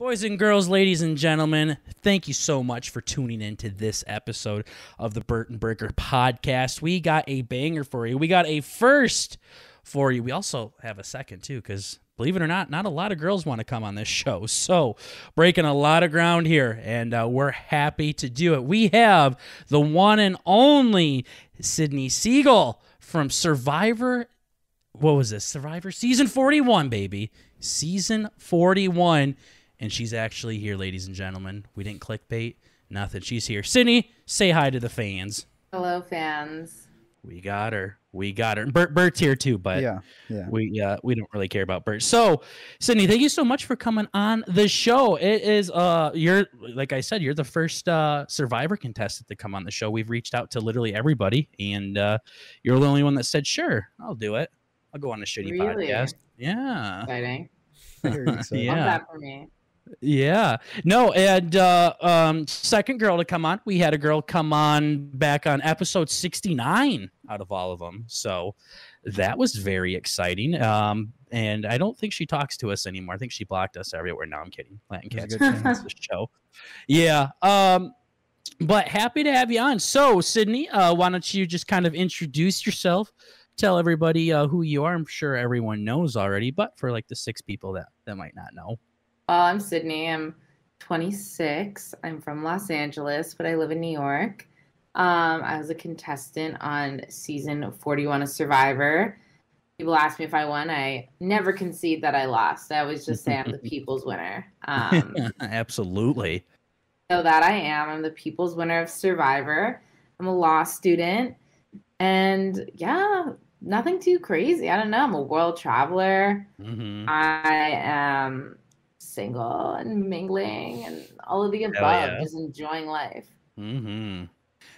Boys and girls, ladies and gentlemen, thank you so much for tuning in to this episode of the BurtnBurger podcast. We got a banger for you. We got a first for you. We also have a second, too, because believe it or not, not a lot of girls want to come on this show. So, breaking a lot of ground here, and uh, we're happy to do it. We have the one and only Sydney Segal from Survivor. What was this? Survivor season 41, baby. Season 41 and she's actually here, ladies and gentlemen. We didn't clickbait, nothing. She's here. Sydney, say hi to the fans. Hello, fans. We got her. We got her. Bert, Bert's here too, but yeah, yeah. We uh, we don't really care about Bert. So, Sydney, thank you so much for coming on the show. It is uh, you're like I said, you're the first uh Survivor contestant to come on the show. We've reached out to literally everybody, and uh, you're the only one that said, "Sure, I'll do it. I'll go on a shitty really? podcast." Yeah. Exciting. yeah. that for me. Yeah. No, and uh, um, second girl to come on. We had a girl come on back on episode 69 out of all of them. So that was very exciting. Um, and I don't think she talks to us anymore. I think she blocked us everywhere. No, I'm kidding. Latin Cats the show. Yeah. Um, but happy to have you on. So, Sydney, uh, why don't you just kind of introduce yourself? Tell everybody uh, who you are. I'm sure everyone knows already, but for like the six people that, that might not know. Well, I'm Sydney. I'm 26. I'm from Los Angeles, but I live in New York. Um, I was a contestant on season 41 of Survivor. People ask me if I won. I never concede that I lost. I always just say I'm the people's winner. Um, Absolutely. So that I am. I'm the people's winner of Survivor. I'm a law student. And yeah, nothing too crazy. I don't know. I'm a world traveler. Mm-hmm. I am single and mingling and all of the above, yeah. just enjoying life. Mm-hmm.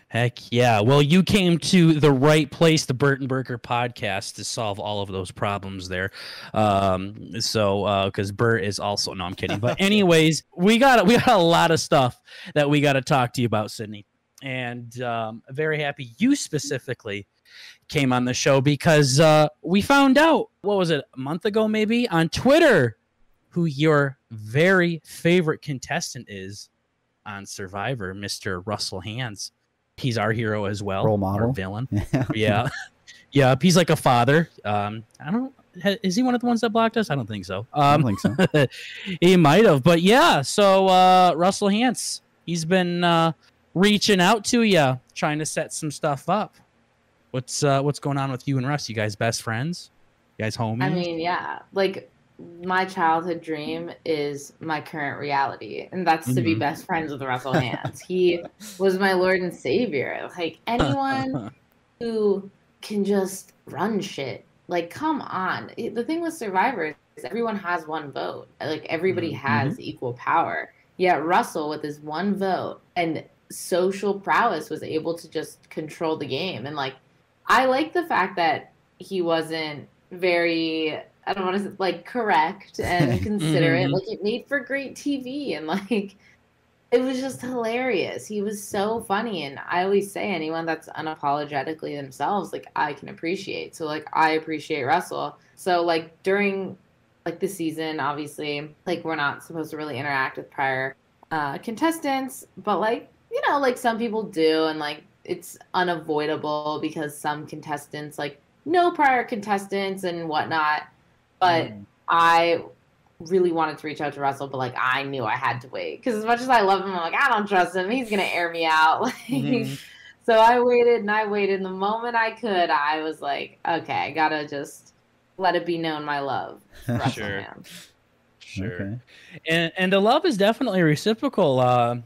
Heck yeah. Well, you came to the right place, the BurtnBurger podcast, to solve all of those problems there. Um, so, because uh, Bert is also, no, I'm kidding. But, anyways, we got, we got a lot of stuff that we got to talk to you about, Sydney. And um, very happy you specifically came on the show because uh, we found out, what was it, a month ago maybe, on Twitter who your very favorite contestant is on Survivor, Mr. Russell Hantz. He's our hero as well. Role model. Our villain. Yeah. yeah. yeah. He's like a father. Um, I don't is he one of the ones that blocked us? I don't think so. Um, I don't think so. he might have, but yeah. So uh, Russell Hantz, he's been uh, reaching out to you, trying to set some stuff up. What's uh, what's going on with you and Russ? You guys best friends? You guys homies? I mean, yeah. Like my childhood dream is my current reality, and that's mm-hmm. to be mm-hmm. best friends with Russell Hantz. he was my Lord and Savior. Like anyone who can just run shit. Like, come on. The thing with Survivor is everyone has one vote. Like everybody mm-hmm. has equal power. Yet Russell, with his one vote and social prowess, was able to just control the game. And like, I like the fact that he wasn't very I don't want to like correct and considerate. mm-hmm. Like it made for great TV and like it was just hilarious. He was so funny and I always say anyone that's unapologetically themselves like I can appreciate. So like I appreciate Russell. So like during like the season obviously like we're not supposed to really interact with prior uh contestants, but like you know like some people do and like it's unavoidable because some contestants like no prior contestants and whatnot but mm. I really wanted to reach out to Russell, but like I knew I had to wait because as much as I love him, I'm like I don't trust him. He's gonna air me out. mm-hmm. So I waited and I waited. And the moment I could, I was like, okay, I gotta just let it be known my love. sure. Sure. Okay. And and the love is definitely reciprocal. Uh,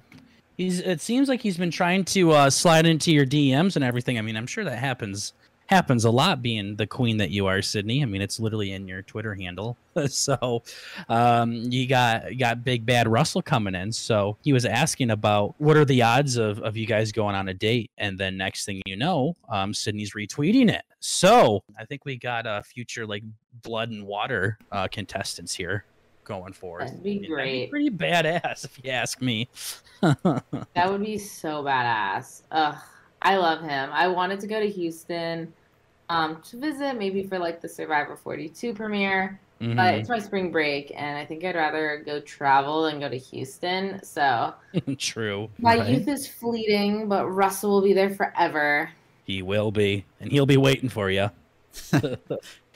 he's it seems like he's been trying to uh, slide into your DMs and everything. I mean, I'm sure that happens happens a lot being the queen that you are, Sydney. I mean, it's literally in your Twitter handle. so um, you got you got Big Bad Russell coming in. So he was asking about what are the odds of, of you guys going on a date, and then next thing you know, um, Sydney's retweeting it. So I think we got a future like blood and water uh, contestants here going forward. That'd be great. That'd be pretty badass if you ask me. that would be so badass. Ugh. I love him. I wanted to go to Houston um, to visit, maybe for like the Survivor 42 premiere. Mm-hmm. But it's my spring break, and I think I'd rather go travel than go to Houston. So true. My right? youth is fleeting, but Russell will be there forever. He will be, and he'll be waiting for you.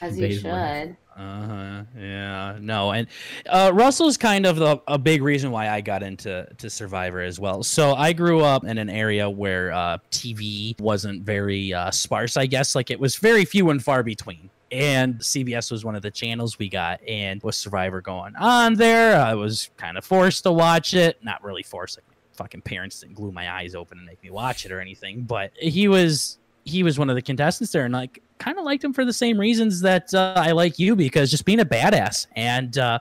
As he should. Uh huh. Yeah. No, and uh, Russell's kind of the, a big reason why I got into to Survivor as well. So I grew up in an area where uh, TV wasn't very uh, sparse. I guess like it was very few and far between and CBS was one of the channels we got, and was Survivor going on there. I was kind of forced to watch it, not really forced. Like fucking parents didn't glue my eyes open and make me watch it or anything, but he was he was one of the contestants there, and like kind of liked him for the same reasons that uh, I like you because just being a badass and uh,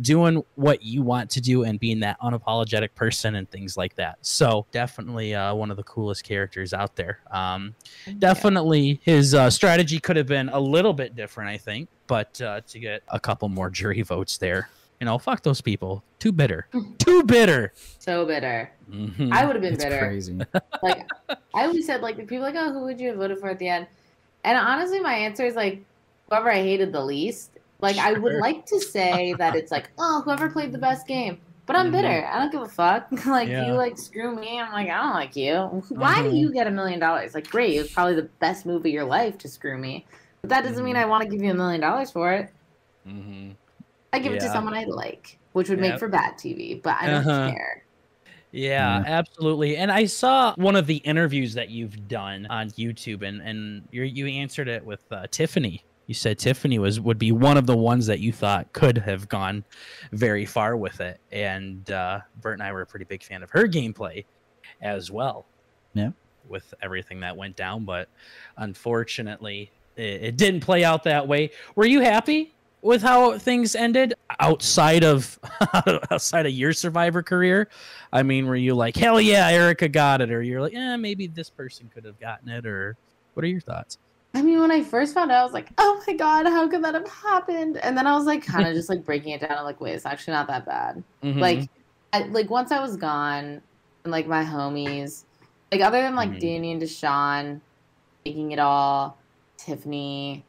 doing what you want to do and being that unapologetic person and things like that. So definitely uh, one of the coolest characters out there. Um, definitely his uh, strategy could have been a little bit different, I think, but uh, to get a couple more jury votes there. You know, fuck those people. Too bitter. Too bitter. So bitter. Mm-hmm. I would have been it's bitter. Crazy. like I always said, like the people like, oh, who would you have voted for at the end? And honestly, my answer is like whoever I hated the least. Like sure. I would like to say that it's like, oh, whoever played the best game. But I'm mm-hmm. bitter. I don't give a fuck. like yeah. you like screw me. I'm like, I don't like you. Why mm-hmm. do you get a million dollars? Like, great, it was probably the best move of your life to screw me. But that doesn't mm-hmm. mean I want to give you a million dollars for it. Mm-hmm. I give yeah. it to someone I like, which would yep. make for bad TV, but I don't uh-huh. care. Yeah, mm. absolutely. And I saw one of the interviews that you've done on YouTube, and and you you answered it with uh, Tiffany. You said Tiffany was would be one of the ones that you thought could have gone very far with it, and uh, Bert and I were a pretty big fan of her gameplay as well. Yeah, with everything that went down, but unfortunately, it, it didn't play out that way. Were you happy with how things ended outside of outside of your survivor career i mean were you like hell yeah erica got it or you're like yeah maybe this person could have gotten it or what are your thoughts i mean when i first found out i was like oh my god how could that have happened and then i was like kind of just like breaking it down I'm like wait it's actually not that bad mm-hmm. like I, like once i was gone and like my homies like other than like mm-hmm. danny and deshawn taking it all tiffany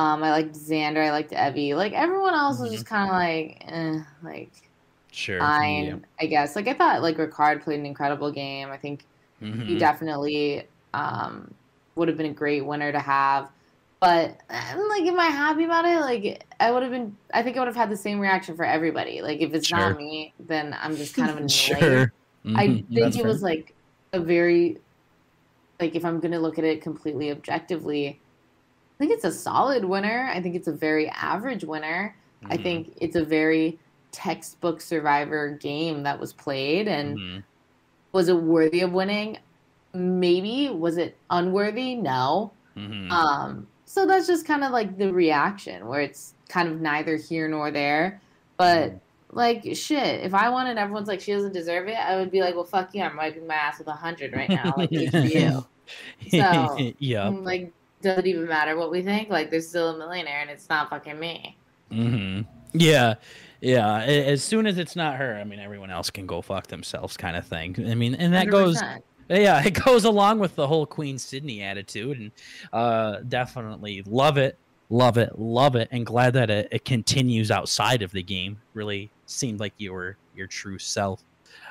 um, I liked Xander. I liked Evie. Like everyone else was just mm-hmm. kind of like, eh, like sure, fine, yeah. I guess. Like I thought, like Ricard played an incredible game. I think mm-hmm. he definitely um, would have been a great winner to have. But like, am I happy about it? Like, I would have been. I think I would have had the same reaction for everybody. Like, if it's sure. not me, then I'm just kind of annoyed. sure. Mm-hmm. I think That's it fair. was like a very, like, if I'm gonna look at it completely objectively I think it's a solid winner. I think it's a very average winner. Mm-hmm. I think it's a very textbook survivor game that was played and mm-hmm. was it worthy of winning? Maybe. Was it unworthy? No. Mm-hmm. Um, so that's just kind of like the reaction where it's kind of neither here nor there. But mm-hmm. like shit, if I wanted everyone's like she doesn't deserve it, I would be like, well fuck you, I'm wiping my ass with a hundred right now. Like you. So yeah. Like doesn't even matter what we think. Like, there's still a millionaire, and it's not fucking me. Mm-hmm. Yeah, yeah. As soon as it's not her, I mean, everyone else can go fuck themselves, kind of thing. I mean, and that 100%. goes. Yeah, it goes along with the whole Queen Sydney attitude, and uh, definitely love it, love it, love it, and glad that it, it continues outside of the game. Really seemed like you were your true self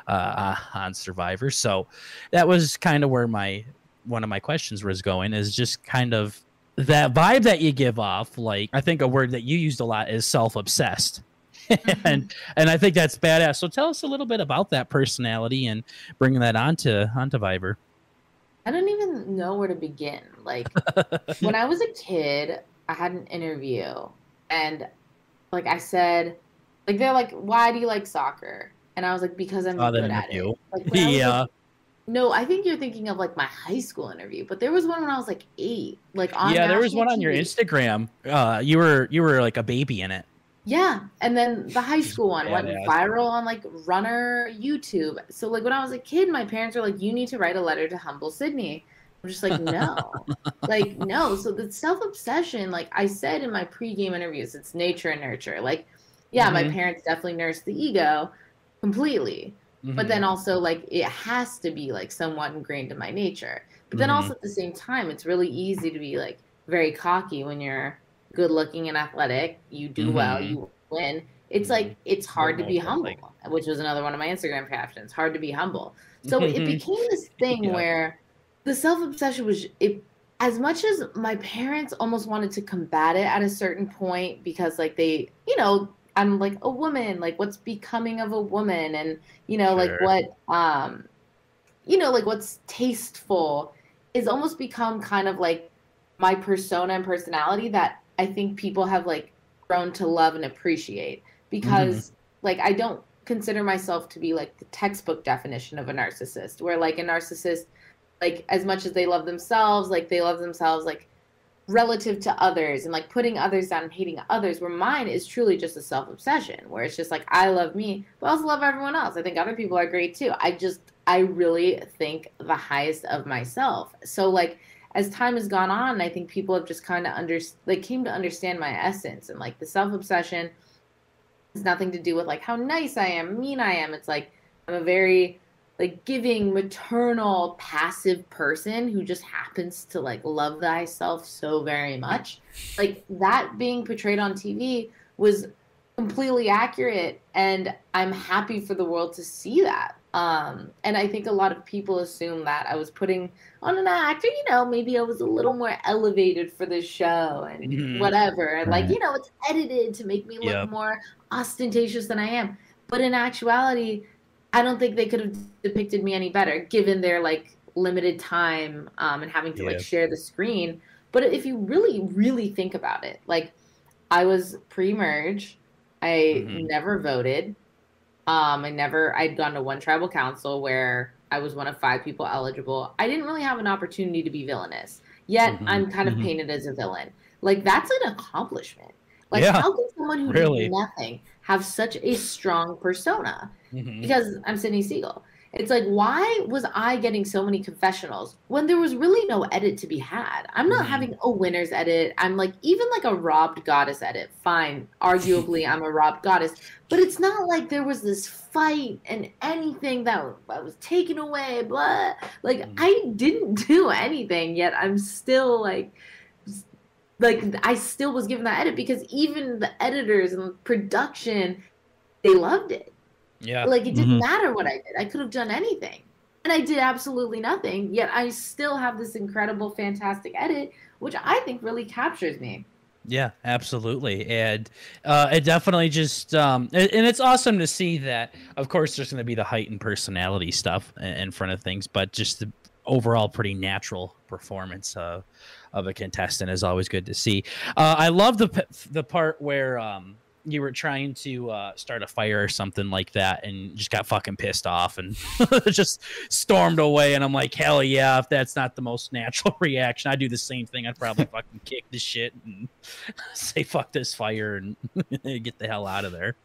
uh, on Survivor. So that was kind of where my one of my questions was going is just kind of that vibe that you give off. Like I think a word that you used a lot is self-obsessed. Mm-hmm. and and I think that's badass. So tell us a little bit about that personality and bringing that onto onto Viber. I don't even know where to begin. Like when I was a kid, I had an interview and like I said, like they're like, "Why do you like soccer?" And I was like, "Because I'm oh, good at it." Like, yeah. No, I think you're thinking of like my high school interview, but there was one when I was like eight, like on. Yeah, there was one TV. on your Instagram. Uh, you were you were like a baby in it. Yeah, and then the high school one went viral on like Runner YouTube. So like when I was a kid, my parents were like, "You need to write a letter to humble Sydney." I'm just like, no, like no. So the self obsession, like I said in my pre-game interviews, it's nature and nurture. Like, yeah, mm-hmm. my parents definitely nursed the ego completely Mm-hmm. But then mm-hmm. also like it has to be like somewhat ingrained in my nature. But then mm-hmm. also at the same time, it's really easy to be like very cocky when you're good looking and athletic, you do mm-hmm. well, you win. It's like it's hard to be humble, which was another one of my Instagram captions. Hard to be humble. So it became this thing yeah. where the self obsession was it as much as my parents almost wanted to combat it at a certain point because like they you know i'm like a woman like what's becoming of a woman and you know sure. like what um you know like what's tasteful is almost become kind of like my persona and personality that i think people have like grown to love and appreciate because mm-hmm. like i don't consider myself to be like the textbook definition of a narcissist where like a narcissist like as much as they love themselves like they love themselves like relative to others and like putting others down and hating others where mine is truly just a self-obsession where it's just like i love me but I also love everyone else. I think other people are great too. I just i really think the highest of myself. So like as time has gone on i think people have just kind of under like came to understand my essence and like the self-obsession has nothing to do with like how nice i am mean i am. It's like i'm a very like giving maternal passive person who just happens to like love thyself so very much like that being portrayed on tv was completely accurate and i'm happy for the world to see that um and i think a lot of people assume that i was putting on an actor you know maybe i was a little more elevated for the show and mm-hmm. whatever right. like you know it's edited to make me look yep. more ostentatious than i am but in actuality I don't think they could have depicted me any better given their like limited time um, and having to yeah. like share the screen. But if you really, really think about it, like I was pre-merge, I mm-hmm. never voted. Um, I never. I'd gone to one tribal council where I was one of five people eligible. I didn't really have an opportunity to be villainous. Yet mm-hmm. I'm kind of mm-hmm. painted as a villain. Like that's an accomplishment. Like yeah, how can someone who really? did nothing have such a strong persona? mm-hmm. because I'm Sydney Segal. It's like, why was I getting so many confessionals when there was really no edit to be had? I'm not mm-hmm. having a winner's edit. I'm like, even like a robbed goddess edit. Fine. Arguably, I'm a robbed goddess. But it's not like there was this fight and anything that I was taken away. Blah. Like, mm-hmm. I didn't do anything, yet I'm still like, like I still was given that edit because even the editors and production, they loved it. Yeah. Like it didn't mm-hmm. matter what I did. I could have done anything. And I did absolutely nothing. Yet I still have this incredible, fantastic edit, which I think really captures me. Yeah, absolutely, and uh, it definitely just um, and it's awesome to see that. Of course, there's going to be the heightened personality stuff in front of things, but just the overall pretty natural performance uh, of a contestant is always good to see. Uh, I love the the part where um, you were trying to uh, start a fire or something like that and just got fucking pissed off and just stormed away. And I'm like, hell yeah, if that's not the most natural reaction, I'd do the same thing. I'd probably fucking kick the shit and say, fuck this fire and get the hell out of there.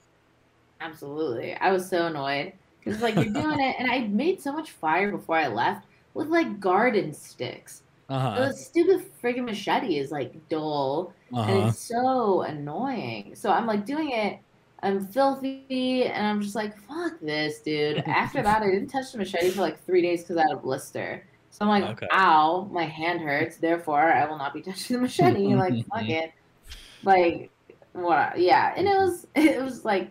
Absolutely. I was so annoyed because, like, you're doing it. And I made so much fire before I left with, like, garden sticks. Uh-huh. The stupid friggin' machete is like dull uh-huh. and it's so annoying. So I'm like doing it. I'm filthy and I'm just like, fuck this, dude. After that, I didn't touch the machete for like three days because I had a blister. So I'm like, okay. ow, my hand hurts. Therefore, I will not be touching the machete. like, fuck it. Like, what? Yeah. And it was, it was like,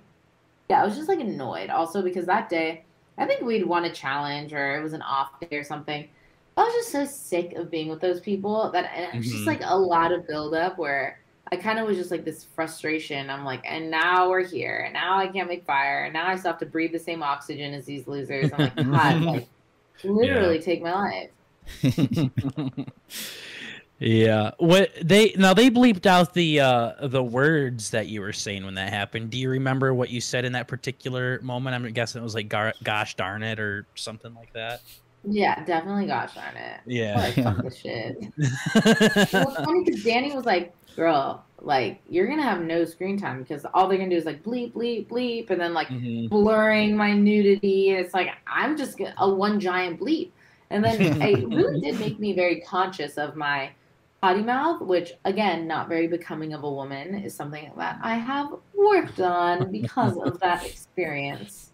yeah, I was just like annoyed also because that day, I think we'd won a challenge or it was an off day or something. I was just so sick of being with those people that it was mm-hmm. just like a lot of buildup where I kind of was just like this frustration. I'm like, and now we're here, and now I can't make fire, and now I still have to breathe the same oxygen as these losers. I'm like, God, like literally yeah. take my life. yeah. What they now they bleeped out the uh the words that you were saying when that happened. Do you remember what you said in that particular moment? I'm guessing it was like gosh darn it or something like that. Yeah, definitely gosh darn it. Yeah. Like, fuck this shit. it was funny because Danny was like, girl, like, you're going to have no screen time because all they're going to do is like bleep, bleep, bleep, and then like mm-hmm. blurring my nudity. And it's like, I'm just a one giant bleep. And then it really did make me very conscious of my potty mouth, which again, not very becoming of a woman, is something that I have worked on because of that experience.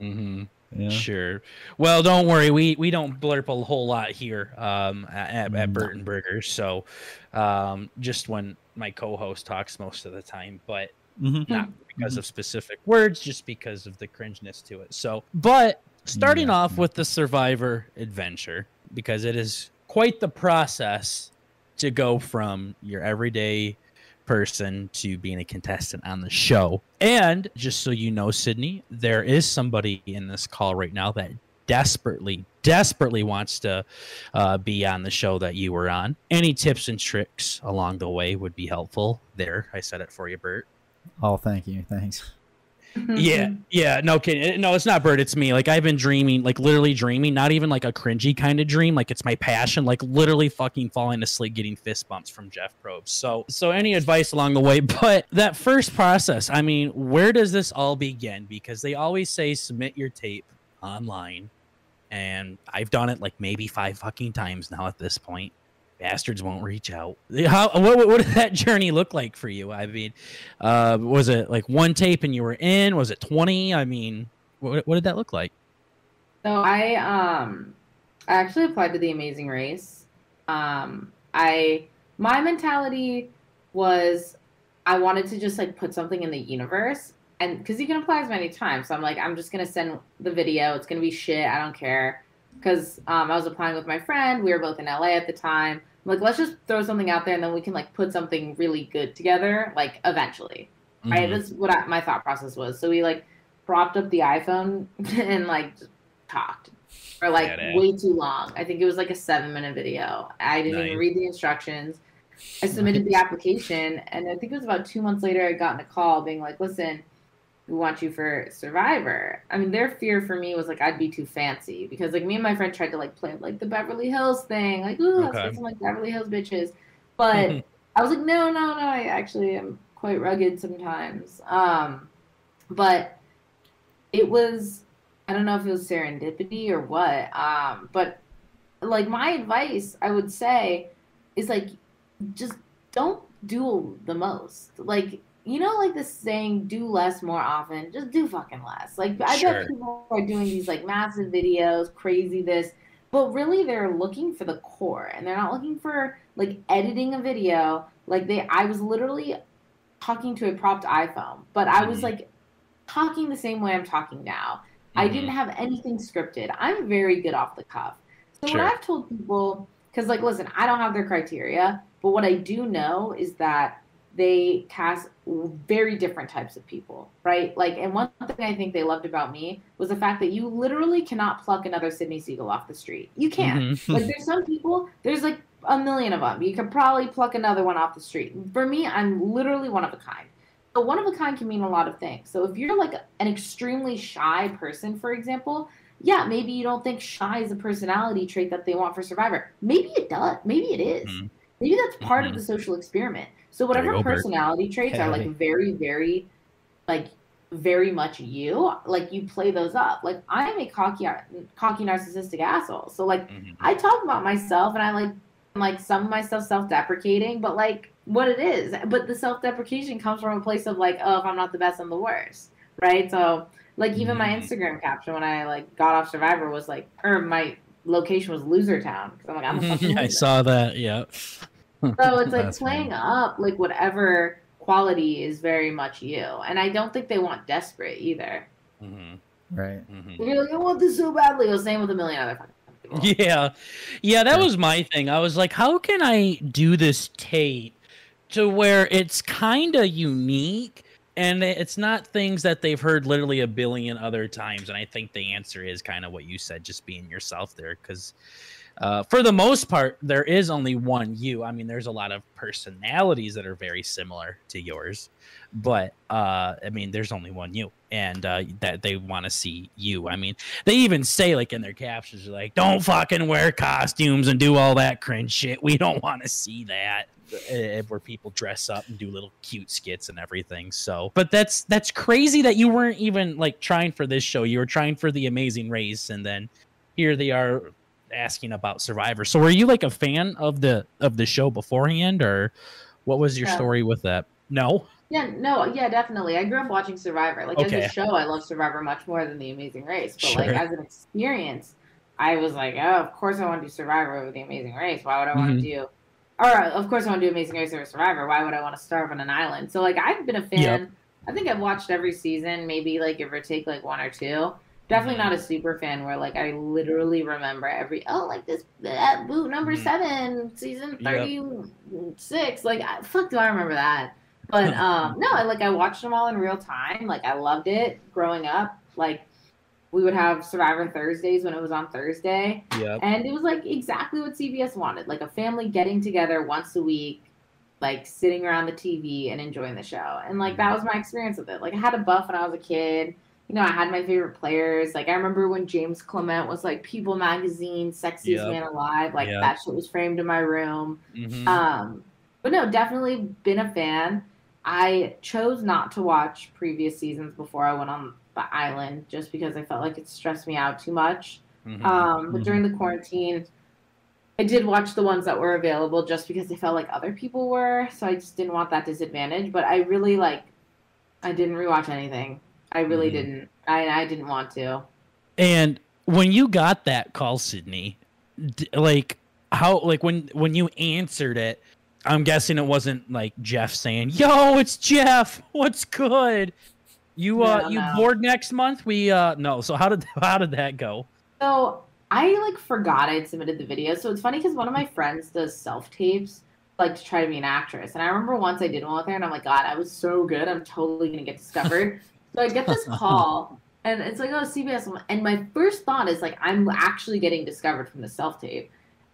Mm-hmm. Yeah. Sure. Well, don't worry. We we don't blurp a whole lot here um, at, at BurtnBurger. So um, just when my co-host talks most of the time, but mm-hmm. not because mm-hmm. of specific words, just because of the cringeness to it. So, but starting yeah. off with the Survivor adventure, because it is quite the process to go from your everyday person to being a contestant on the show. And just so you know, Sydney, there is somebody in this call right now that desperately, desperately wants to uh, be on the show that you were on. Any tips and tricks along the way would be helpful. There, I said it for you, Bert. Oh, thank you. Thanks Mm-hmm. yeah, yeah, no kidding. Eh, no, it's not Bert. It's me. Like I've been dreaming, like literally dreaming, not even like a cringy kind of dream. Like it's my passion. Like literally fucking falling asleep, getting fist bumps from Jeff Probst. So, so any advice along the way? But that first process, I mean, where does this all begin? Because they always say submit your tape online, and I've done it like maybe five fucking times now at this point bastards won't reach out. How what, what did that journey look like for you? I mean, uh, was it like one tape and you were in? Was it twenty? I mean, what, what did that look like? So I um I actually applied to the Amazing Race. Um, I my mentality was I wanted to just like put something in the universe and because you can apply as many times. So I'm like, I'm just gonna send the video. It's gonna be shit. I don't care because um, I was applying with my friend. We were both in LA at the time. I'm like, let's just throw something out there, and then we can like put something really good together, like eventually. Mm-hmm. Right? That's what I, my thought process was. So we like propped up the iPhone and like talked for like way too long. I think it was like a seven minute video. I didn't nice. even read the instructions. I submitted the application, and I think it was about two months later. I got in a call being like, "Listen, we want you for Survivor. I mean, their fear for me was like I'd be too fancy because like me and my friend tried to like play like the Beverly Hills thing, like ooh, okay. some like Beverly Hills bitches. But I was like, no, no, no. I actually am quite rugged sometimes. Um, but it was I don't know if it was serendipity or what. Um, but like my advice, I would say, is like just don't do the most. Like you know, like the saying, do less more often. Just do fucking less. Like, I sure. bet people are doing these like massive videos, crazy this, but really they're looking for the core and they're not looking for like editing a video. Like, they, I was literally talking to a propped iPhone, but I was mm-hmm. like talking the same way I'm talking now. Mm-hmm. I didn't have anything scripted. I'm very good off the cuff. So, sure. what I've told people, because like, listen, I don't have their criteria, but what I do know is that they cast very different types of people, right? Like, and one thing I think they loved about me was the fact that you literally cannot pluck another Sydney Segal off the street. You can't. Mm-hmm. like, there's some people, there's like a million of them. You could probably pluck another one off the street. For me, I'm literally one of a kind. But one of a kind can mean a lot of things. So if you're like an extremely shy person, for example, yeah, maybe you don't think shy is a personality trait that they want for Survivor. Maybe it does. Maybe it is. Mm-hmm. Maybe that's part mm-hmm. of the social experiment. So whatever personality traits are like very, very, like very much you, like you play those up. Like I am a cocky, cocky, narcissistic asshole. So like mm-hmm. I talk about myself and I like, like some of myself self-deprecating, but like what it is. But the self-deprecation comes from a place of like, oh, if I'm not the best, I'm the worst, right? So like even my mm-hmm. Instagram caption when I like got off Survivor was like, or my location was Loser Town because I'm like, I'm a fucking. I saw that. Yeah. So it's like playing funny. up like whatever quality is very much you. And I don't think they want desperate either. Mm-hmm. Right. Mm-hmm. You're like, I want this so badly. The same with a million other people. Yeah. Yeah, that was my thing. I was like, how can I do this tape to where it's kind of unique and it's not things that they've heard literally a billion other times and i think the answer is kind of what you said just being yourself there because uh, for the most part, there is only one you. I mean, there's a lot of personalities that are very similar to yours, but uh, I mean, there's only one you, and uh, that they want to see you. I mean, they even say like in their captions, like, "Don't fucking wear costumes and do all that cringe shit. We don't want to see that." Uh, where people dress up and do little cute skits and everything. So, but that's that's crazy that you weren't even like trying for this show. You were trying for the Amazing Race, and then here they are asking about Survivor. So were you like a fan of the of the show beforehand, or what was your story with that? No. Yeah, no, yeah, definitely. I grew up watching Survivor. Like okay. as a show, I love Survivor much more than The Amazing Race. But sure. like as an experience, I was like, oh, of course I want to do Survivor over The Amazing Race. Why would I want mm-hmm. to do? Or of course I want to do Amazing Race over Survivor. Why would I want to starve on an island? So like I've been a fan. Yep. I think I've watched every season, maybe like give or take like one or two. Definitely mm-hmm. not a super fan where like I literally remember every oh like this that boot number mm-hmm. seven season thirty six yep. like fuck do I remember that but um no I like I watched them all in real time like I loved it growing up like we would have Survivor Thursdays when it was on Thursday. Yeah. And it was like exactly what CBS wanted like a family getting together once a week, like sitting around the TV and enjoying the show. And like that was my experience with it. Like I had a buff when I was a kid. You know, I had my favorite players. Like I remember when James Clement was like People Magazine, Sexiest yep. Man Alive. Like yep. that shit was framed in my room. Mm-hmm. Um, but no, definitely been a fan. I chose not to watch previous seasons before I went on the island just because I felt like it stressed me out too much. Mm-hmm. Um, but mm-hmm. during the quarantine, I did watch the ones that were available just because I felt like other people were. So I just didn't want that disadvantage. But I really like, I didn't rewatch anything. I really mm-hmm. didn't. I I didn't want to. And when you got that call, Sydney, like how like when when you answered it, I'm guessing it wasn't like Jeff saying, "Yo, it's Jeff. What's good?" You uh no, you no. bored next month? We uh no. So how did how did that go? So I like forgot I had submitted the video. So it's funny because one of my friends does self tapes like to try to be an actress. And I remember once I did one with her and I'm like, God, I was so good. I'm totally gonna get discovered. so I get this call and it's like, oh CBS. And my first thought is like, I'm actually getting discovered from the self tape.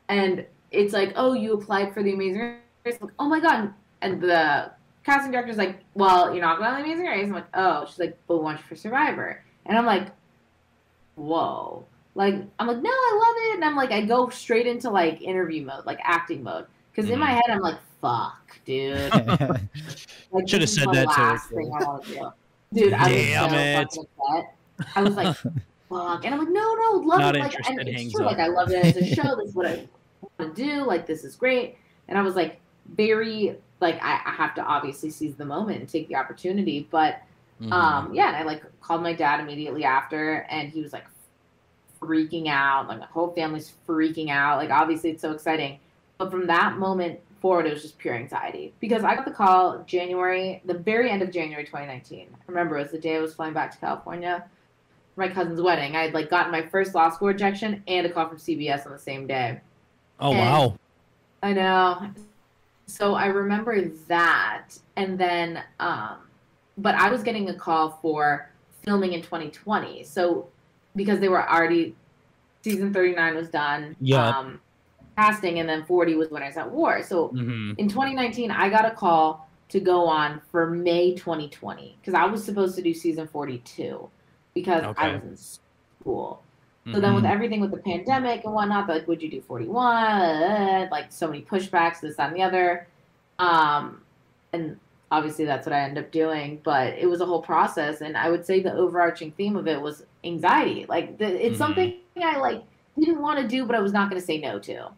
And it's like, oh, you applied for the amazing race. I'm like, oh my god. And the casting director's like, well, you're not going to the Amazing Race. I'm like, oh. She's like, but we want you for Survivor. And I'm like, whoa. Like, I'm like, no, I love it. And I'm like, I go straight into like interview mode, like acting mode. Because mm-hmm. in my mm-hmm. head, I'm like, fuck, dude. like, Should have said that too. Dude, I was so fucking upset. I was like, fuck. And I'm like, no, no, love Not it. Like, and it's true. Up. Like, I love it as a show. this is what I want to do. Like, this is great. And I was like, very like I, I, have to obviously seize the moment and take the opportunity. But mm-hmm. um, yeah, and I like called my dad immediately after, and he was like freaking out. Like my whole family's freaking out. Like obviously it's so exciting, but from that moment forward, it was just pure anxiety because I got the call January, the very end of January 2019. I remember it was the day I was flying back to California for my cousin's wedding. I had like gotten my first law school rejection and a call from CBS on the same day. Oh and wow! I know so I remember that, and then, um, but I was getting a call for filming in 2020. So because they were already season 39 was done. Yeah. Um, casting, and then 40 was when I was at War. So mm-hmm. in 2019, I got a call to go on for May 2020 because I was supposed to do season 42 because okay. I was in school. So mm-hmm. then with mm-hmm. everything with the pandemic and whatnot, like would you do 41? Like so many pushbacks, this, that, and the other. Um, and obviously that's what I ended up doing, but it was a whole process. And I would say the overarching theme of it was anxiety. Like the, it's mm-hmm. something I like didn't want to do, but I was not going to say no to.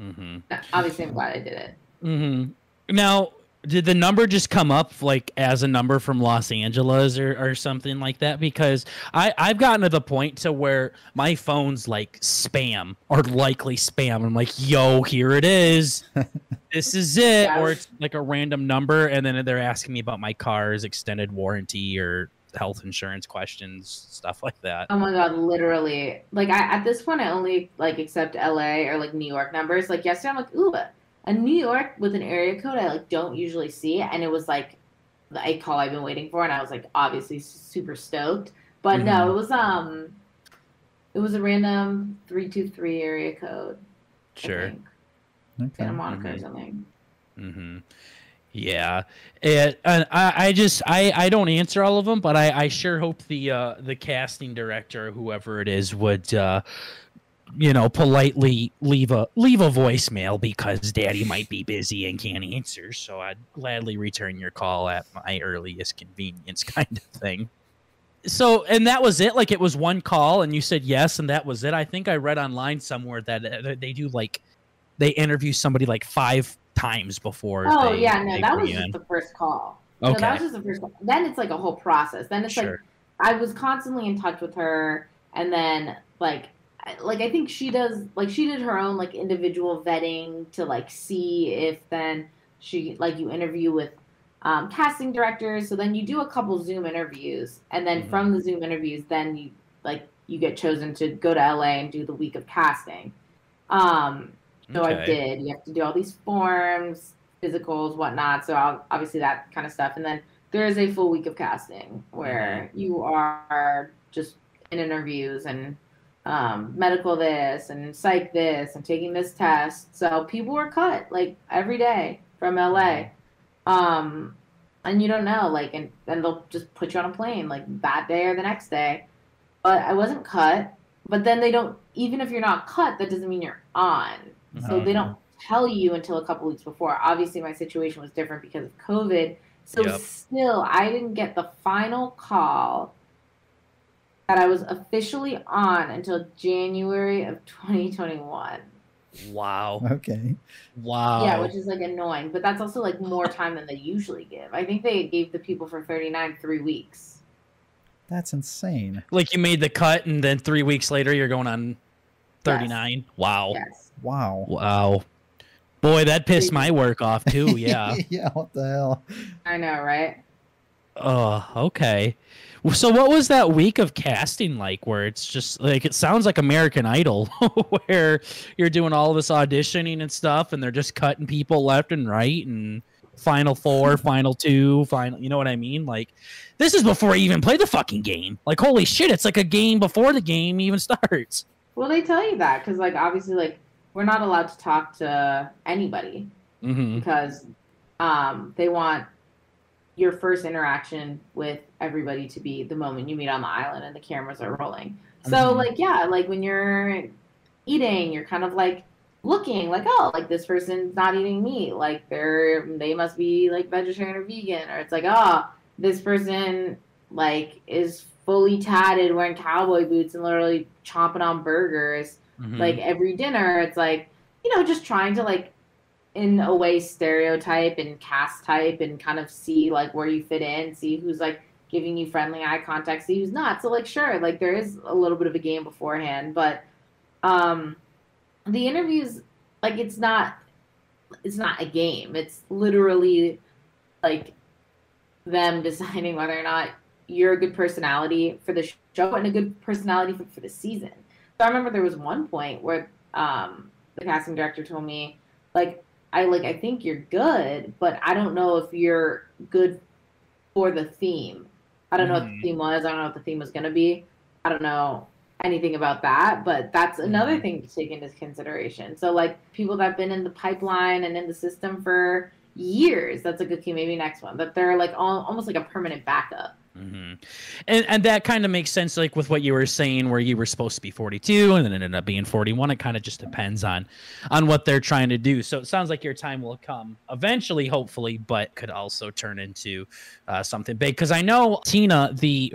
Mm-hmm. Obviously, I'm glad I did it. Mm-hmm. Now, did the number just come up like as a number from Los Angeles or, or something like that? Because I, I've gotten to the point to where my phone's like spam or likely spam. I'm like, yo, here it is. this is it. Yes. Or it's like a random number and then they're asking me about my car's extended warranty or health insurance questions, stuff like that. Oh my god, literally. Like I at this point I only like accept LA or like New York numbers. Like yesterday I'm like, ooh, a New York with an area code I like don't usually see, and it was like a call I've been waiting for, and I was like obviously super stoked. But mm-hmm. no, it was um, it was a random three two three area code. Sure. Okay. Santa Monica mm-hmm. or something. Mm-hmm. Yeah, it, and I, I just I, I don't answer all of them, but I, I sure hope the uh, the casting director, whoever it is, would uh, you know, politely leave a leave a voicemail because daddy might be busy and can't answer. So I'd gladly return your call at my earliest convenience kind of thing. So and that was it. Like it was one call and you said yes and that was it. I think I read online somewhere that uh, they do like they interview somebody like five times before. Oh they, yeah, no, that was just the first call. Okay. So that was just the first. One. Then it's like a whole process. Then it's sure. like I was constantly in touch with her, and then like like I think she does like she did her own like individual vetting to like see if then she like you interview with um, casting directors. So then you do a couple Zoom interviews, and then mm-hmm. from the Zoom interviews, then you like you get chosen to go to LA and do the week of casting. Um, so okay. I did. You have to do all these forms, physicals, whatnot. So I'll, obviously that kind of stuff, and then there is a full week of casting where mm-hmm. you are just in interviews and um, medical this and psych this and taking this test. So people were cut like every day from LA. Mm-hmm. Um, and you don't know, like, and then they'll just put you on a plane like that day or the next day. But I wasn't cut. But then they don't, even if you're not cut, that doesn't mean you're on. Mm-hmm. So they don't tell you until a couple weeks before. Obviously, my situation was different because of COVID. So yep. still, I didn't get the final call that I was officially on until January of 2021. Wow. Okay. Wow. Yeah, which is like annoying, but that's also like more time than they usually give. I think they gave the people for 39 three weeks. That's insane. Like you made the cut, and then three weeks later, you're going on 39. Yes. Wow. Yes. Wow. Wow. Boy, that pissed my work off too. Yeah. yeah. What the hell? I know, right? Oh, okay. So what was that week of casting like where it's just like it sounds like American Idol where you're doing all this auditioning and stuff and they're just cutting people left and right and final 4, final 2, final you know what I mean? Like this is before I even play the fucking game. Like holy shit, it's like a game before the game even starts. Well, they tell you that cuz like obviously like we're not allowed to talk to anybody mm-hmm. because um, they want your first interaction with everybody to be the moment you meet on the island and the cameras are rolling. So mm-hmm. like yeah, like when you're eating, you're kind of like looking like oh like this person's not eating meat like they're they must be like vegetarian or vegan or it's like oh this person like is fully tatted wearing cowboy boots and literally chomping on burgers mm-hmm. like every dinner it's like you know just trying to like in a way stereotype and cast type and kind of see like where you fit in, see who's like giving you friendly eye contact, see who's not. So like sure, like there is a little bit of a game beforehand, but um the interviews like it's not it's not a game. It's literally like them deciding whether or not you're a good personality for the show and a good personality for, for the season. So I remember there was one point where um the casting director told me like I like I think you're good, but I don't know if you're good for the theme. I don't know what the mm. theme was. I don't know what the theme was gonna be. I don't know anything about that, but that's another mm. thing to take into consideration. So like people that've been in the pipeline and in the system for years, that's like okay, maybe next one. But they're like all, almost like a permanent backup. Mm-hmm. And and that kind of makes sense, like with what you were saying, where you were supposed to be 42 and then ended up being 41. It kind of just depends on on what they're trying to do. So it sounds like your time will come eventually, hopefully, but could also turn into uh, something big. Because I know Tina, the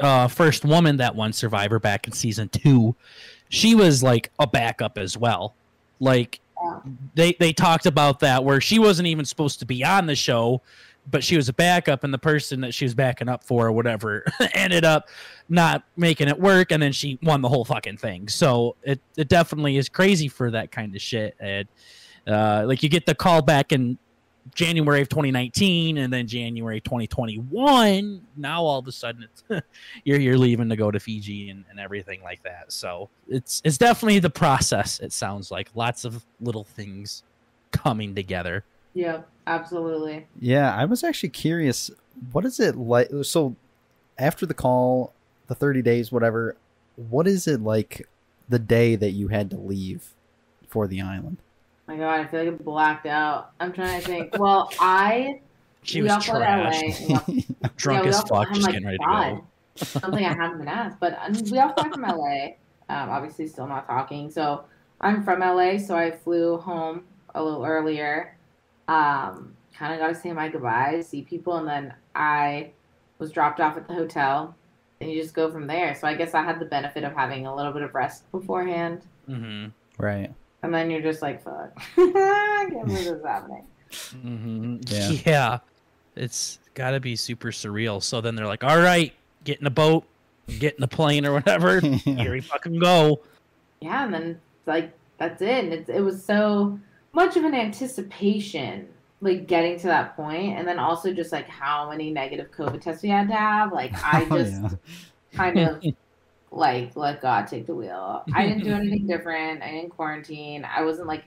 uh, first woman that won Survivor back in season two, she was like a backup as well. Like they they talked about that where she wasn't even supposed to be on the show but she was a backup and the person that she was backing up for or whatever ended up not making it work and then she won the whole fucking thing. So it, it definitely is crazy for that kind of shit and uh, like you get the call back in january of 2019 and then january 2021 now all of a sudden you're you're leaving to go to fiji and, and everything like that. So it's it's definitely the process it sounds like. Lots of little things coming together. Yeah, absolutely. Yeah, I was actually curious. What is it like? So, after the call, the 30 days, whatever, what is it like the day that you had to leave for the island? my God, I feel like I blacked out. I'm trying to think. Well, I. She was trash. Drunk yeah, as fuck, just like, getting ready God, to go. something I haven't been asked, but um, we all fly from LA. Um, obviously, still not talking. So I'm from LA, so I flew home a little earlier um, kind of got to say my goodbyes, see people, and then I was dropped off at the hotel, and you just go from there. So I guess I had the benefit of having a little bit of rest beforehand. Mm-hmm. Right. And then you're just like, fuck, I can't believe this happening. Mm-hmm. Yeah. yeah. it's got to be super surreal. So then they're like, "All right, get in a boat, get in a plane or whatever. Here we fucking go." Yeah, and then like that's it. And it's, it was so much of an anticipation, like getting to that point, and then also just like how many negative COVID tests we had to have. Like I Oh, just yeah. kind of like let God take the wheel. I didn't do anything different. I didn't quarantine. I wasn't like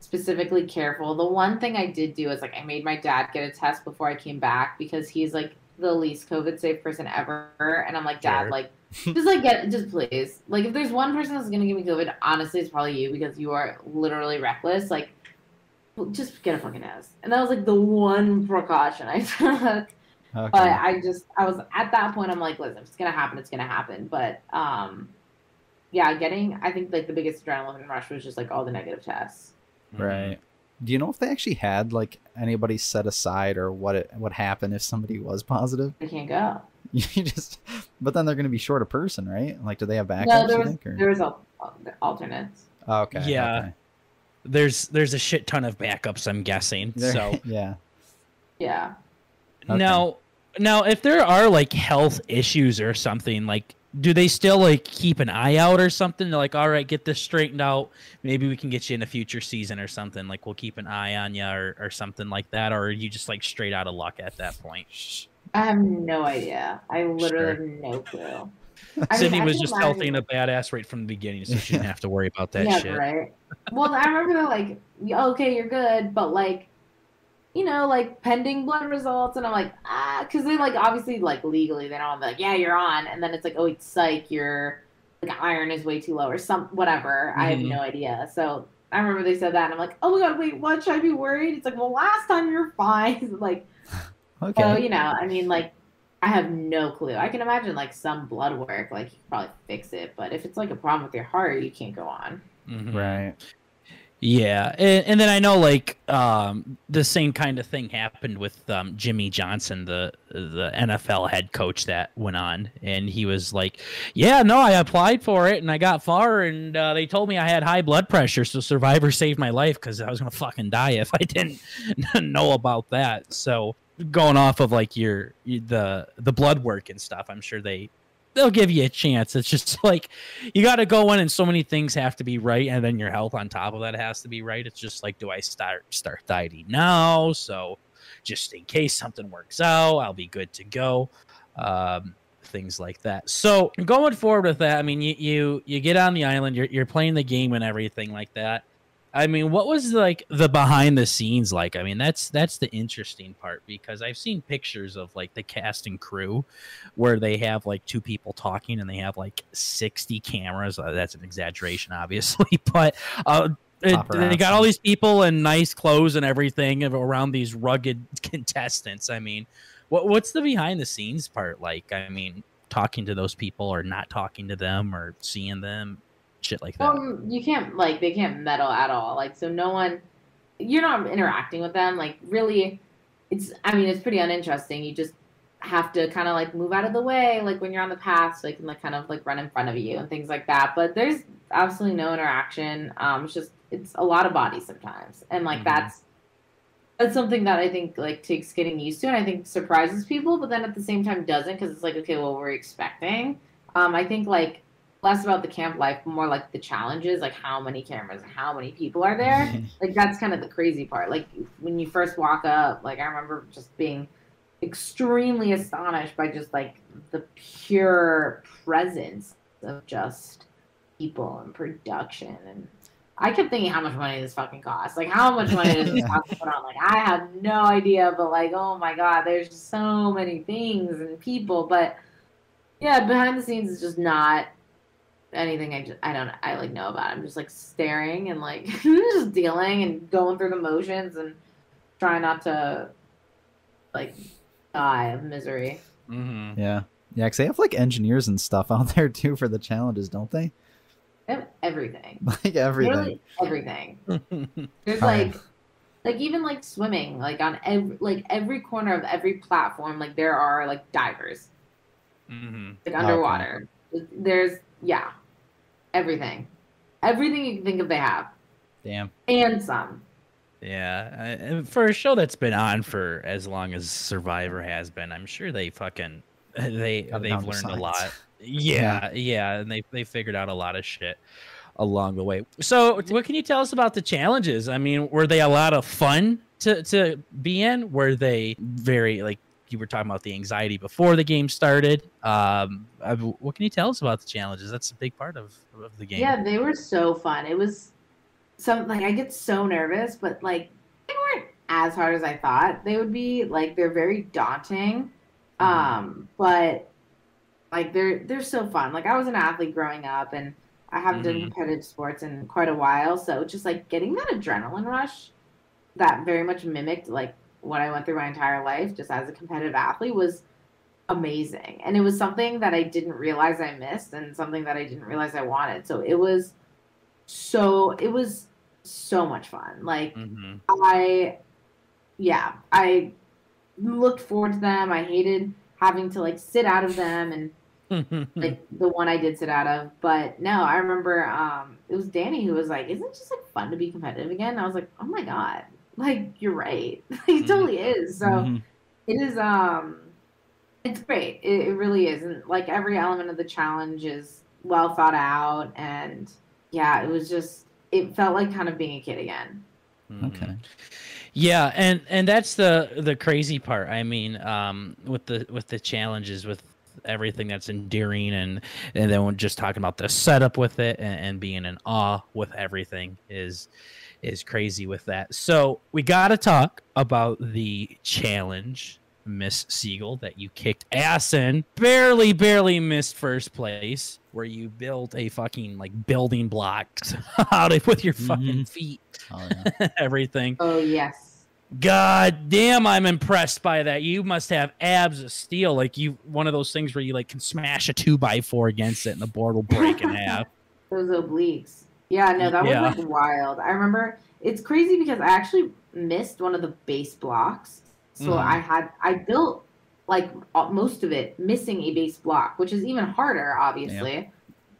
specifically careful. The one thing I did do is like I made my dad get a test before I came back because he's like the least COVID safe person ever. And I'm like, Dad, Sure. like just like get just please. Like if there's one person that's gonna give me COVID, honestly it's probably you because you are literally reckless. Like just get a fucking test. And that was like the one precaution I took. Okay. But I just I was at that point I'm like, listen, if it's gonna happen, it's gonna happen. But um yeah, getting I think like the biggest adrenaline rush was just like all the negative tests. Right. Do you know if they actually had like anybody set aside or what it what happened if somebody was positive? I can't go. You just, but then they're going to be short a person, right? Like, do they have backups? no, there was there was al- uh, alternates. Oh, okay. Yeah. okay. There's there's a shit ton of backups. I'm guessing. There- So yeah. Yeah. Okay. now now if there are like health issues or something like. Do they still like keep an eye out or something? They're like, all right, get this straightened out. Maybe we can get you in a future season or something. Like we'll keep an eye on you or, or something like that. Or are you just like straight out of luck at that point? I have no idea. I literally Sure. have no clue. I mean, Sydney I was just healthy and a badass right from the beginning, so she didn't have to worry about that yeah, shit. right. Well, I remember they're like, okay, you're good, but like, you know, like pending blood results, and I'm like, ah, because they like obviously like legally they don't be like, yeah, you're on, and then it's like, oh, it's psych, your like iron is way too low or some whatever. I have Mhm. no idea. So I remember they said that, and I'm like, oh my god, wait, what? Should I be worried? It's like, well, last time you're fine. like, Okay. so you know, I mean, like. I have no clue. I can imagine like some blood work, like you could probably fix it, but if it's like a problem with your heart, you can't go on. Mhm. right. Yeah, and, and then I know like um, the same kind of thing happened with um, Jimmy Johnson, the the NFL head coach that went on, and he was like, "Yeah, no, I applied for it and I got far, and uh, they told me I had high blood pressure, so Survivor saved my life because I was gonna fucking die if I didn't know about that." So going off of like your the the blood work and stuff, I'm sure they they'll give you a chance. It's just like you got to go in, and so many things have to be right, and then your health on top of that has to be right. It's just like, do I start start dieting now? So just in case something works out, I'll be good to go. Um, things like that. So going forward with that, I mean, you you you get on the island, you're you're playing the game and everything like that. I mean, what was like the behind the scenes like? I mean, that's that's the interesting part because I've seen pictures of like the cast and crew where they have like two people talking and they have like 60 cameras. Uh, that's an exaggeration, obviously, but uh, it, they got all these people in nice clothes and everything around these rugged contestants. I mean, what what's the behind the scenes part like? I mean, talking to those people or not talking to them or seeing them, shit like that. Um, you can't like they can't meddle at all. Like so, no one. You're not interacting with them. Like really, it's. I mean, it's pretty uninteresting. You just have to kind of like move out of the way. Like when you're on the path, so they can like kind of like run in front of you and things like that. But there's absolutely no interaction. Um, it's just it's a lot of bodies sometimes, and like Mhm. that's that's something that I think like takes getting used to, and I think surprises people. But then at the same time doesn't because it's like okay, well we're expecting. Um, I think like less about the camp life, more like the challenges, like how many cameras and how many people are there. like that's kind of the crazy part. Like when you first walk up, like I remember just being extremely astonished by just like the pure presence of just people and production and I kept thinking how much money this fucking costs. Like how much money does this cost to put on? Like I have no idea, but like oh my god, there's so many things and people. But yeah, behind the scenes is just not anything I just I don't I like know about. I'm just like staring and like just dealing and going through the motions and trying not to like die of misery. Mm-hmm. Yeah. Yeah, because they have like engineers and stuff out there too for the challenges, don't they? Ev- Everything. Like everything. Literally everything. There's Oh. like like even like swimming, like on every like every corner of every platform, like there are like divers. mm-hmm. Like Okay. underwater. There's yeah. Everything. Everything you can think of they have. Damn. And some. Yeah, and for a show that's been on for as long as Survivor has been, I'm sure they fucking they Got they've down to learned a lot. Yeah, yeah, and they they figured out a lot of shit along the way. So, what can you tell us about the challenges? I mean, were they a lot of fun to to be in? Were they very like you were talking about the anxiety before the game started? Um, I- what can you tell us about the challenges? That's a big part of of the game. Yeah, they were so fun. It was some like I get so nervous, but like they weren't as hard as I thought they would be. Like they're very daunting. Mm-hmm. Um, but like they're they're so fun. Like I was an athlete growing up and I haven't done Mhm. competitive sports in quite a while. So just like getting that adrenaline rush that very much mimicked like what I went through my entire life just as a competitive athlete was amazing. And it was something that I didn't realize I missed and something that I didn't realize I wanted. So it was so it was so much fun. Like hmm I yeah, I looked forward to them. I hated having to like sit out of them and like the one I did sit out of. But no, I remember um it was Danny who was like, Isn't it just like fun to be competitive again? And I was like, Oh my god. Like you're right. it totally is. So Mhm. it is um it's great. It, it really is. And like every element of the challenge is well thought out and yeah, it was just it felt like kind of being a kid again. Mhm. Okay. Yeah, and and that's the the crazy part. I mean, um, with the with the challenges with everything that's endearing and and then we're just talking about the setup with it and, and being in awe with everything is is crazy with that. So we gotta talk about the challenge, Miss Segal, that you kicked ass in, barely, barely missed first place, where you built a fucking like building blocks out of with your fucking mm-hmm. feet, Oh, yeah. everything. Oh yes. God damn, I'm impressed by that. You must have abs of steel, like you one of those things where you like can smash a two by four against it and the board will break in half. Those obliques. Yeah, no, that Yeah. was like wild. I remember it's crazy because I actually missed one of the base blocks. So Mhm. I had I built like most of it missing a base block, which is even harder, obviously.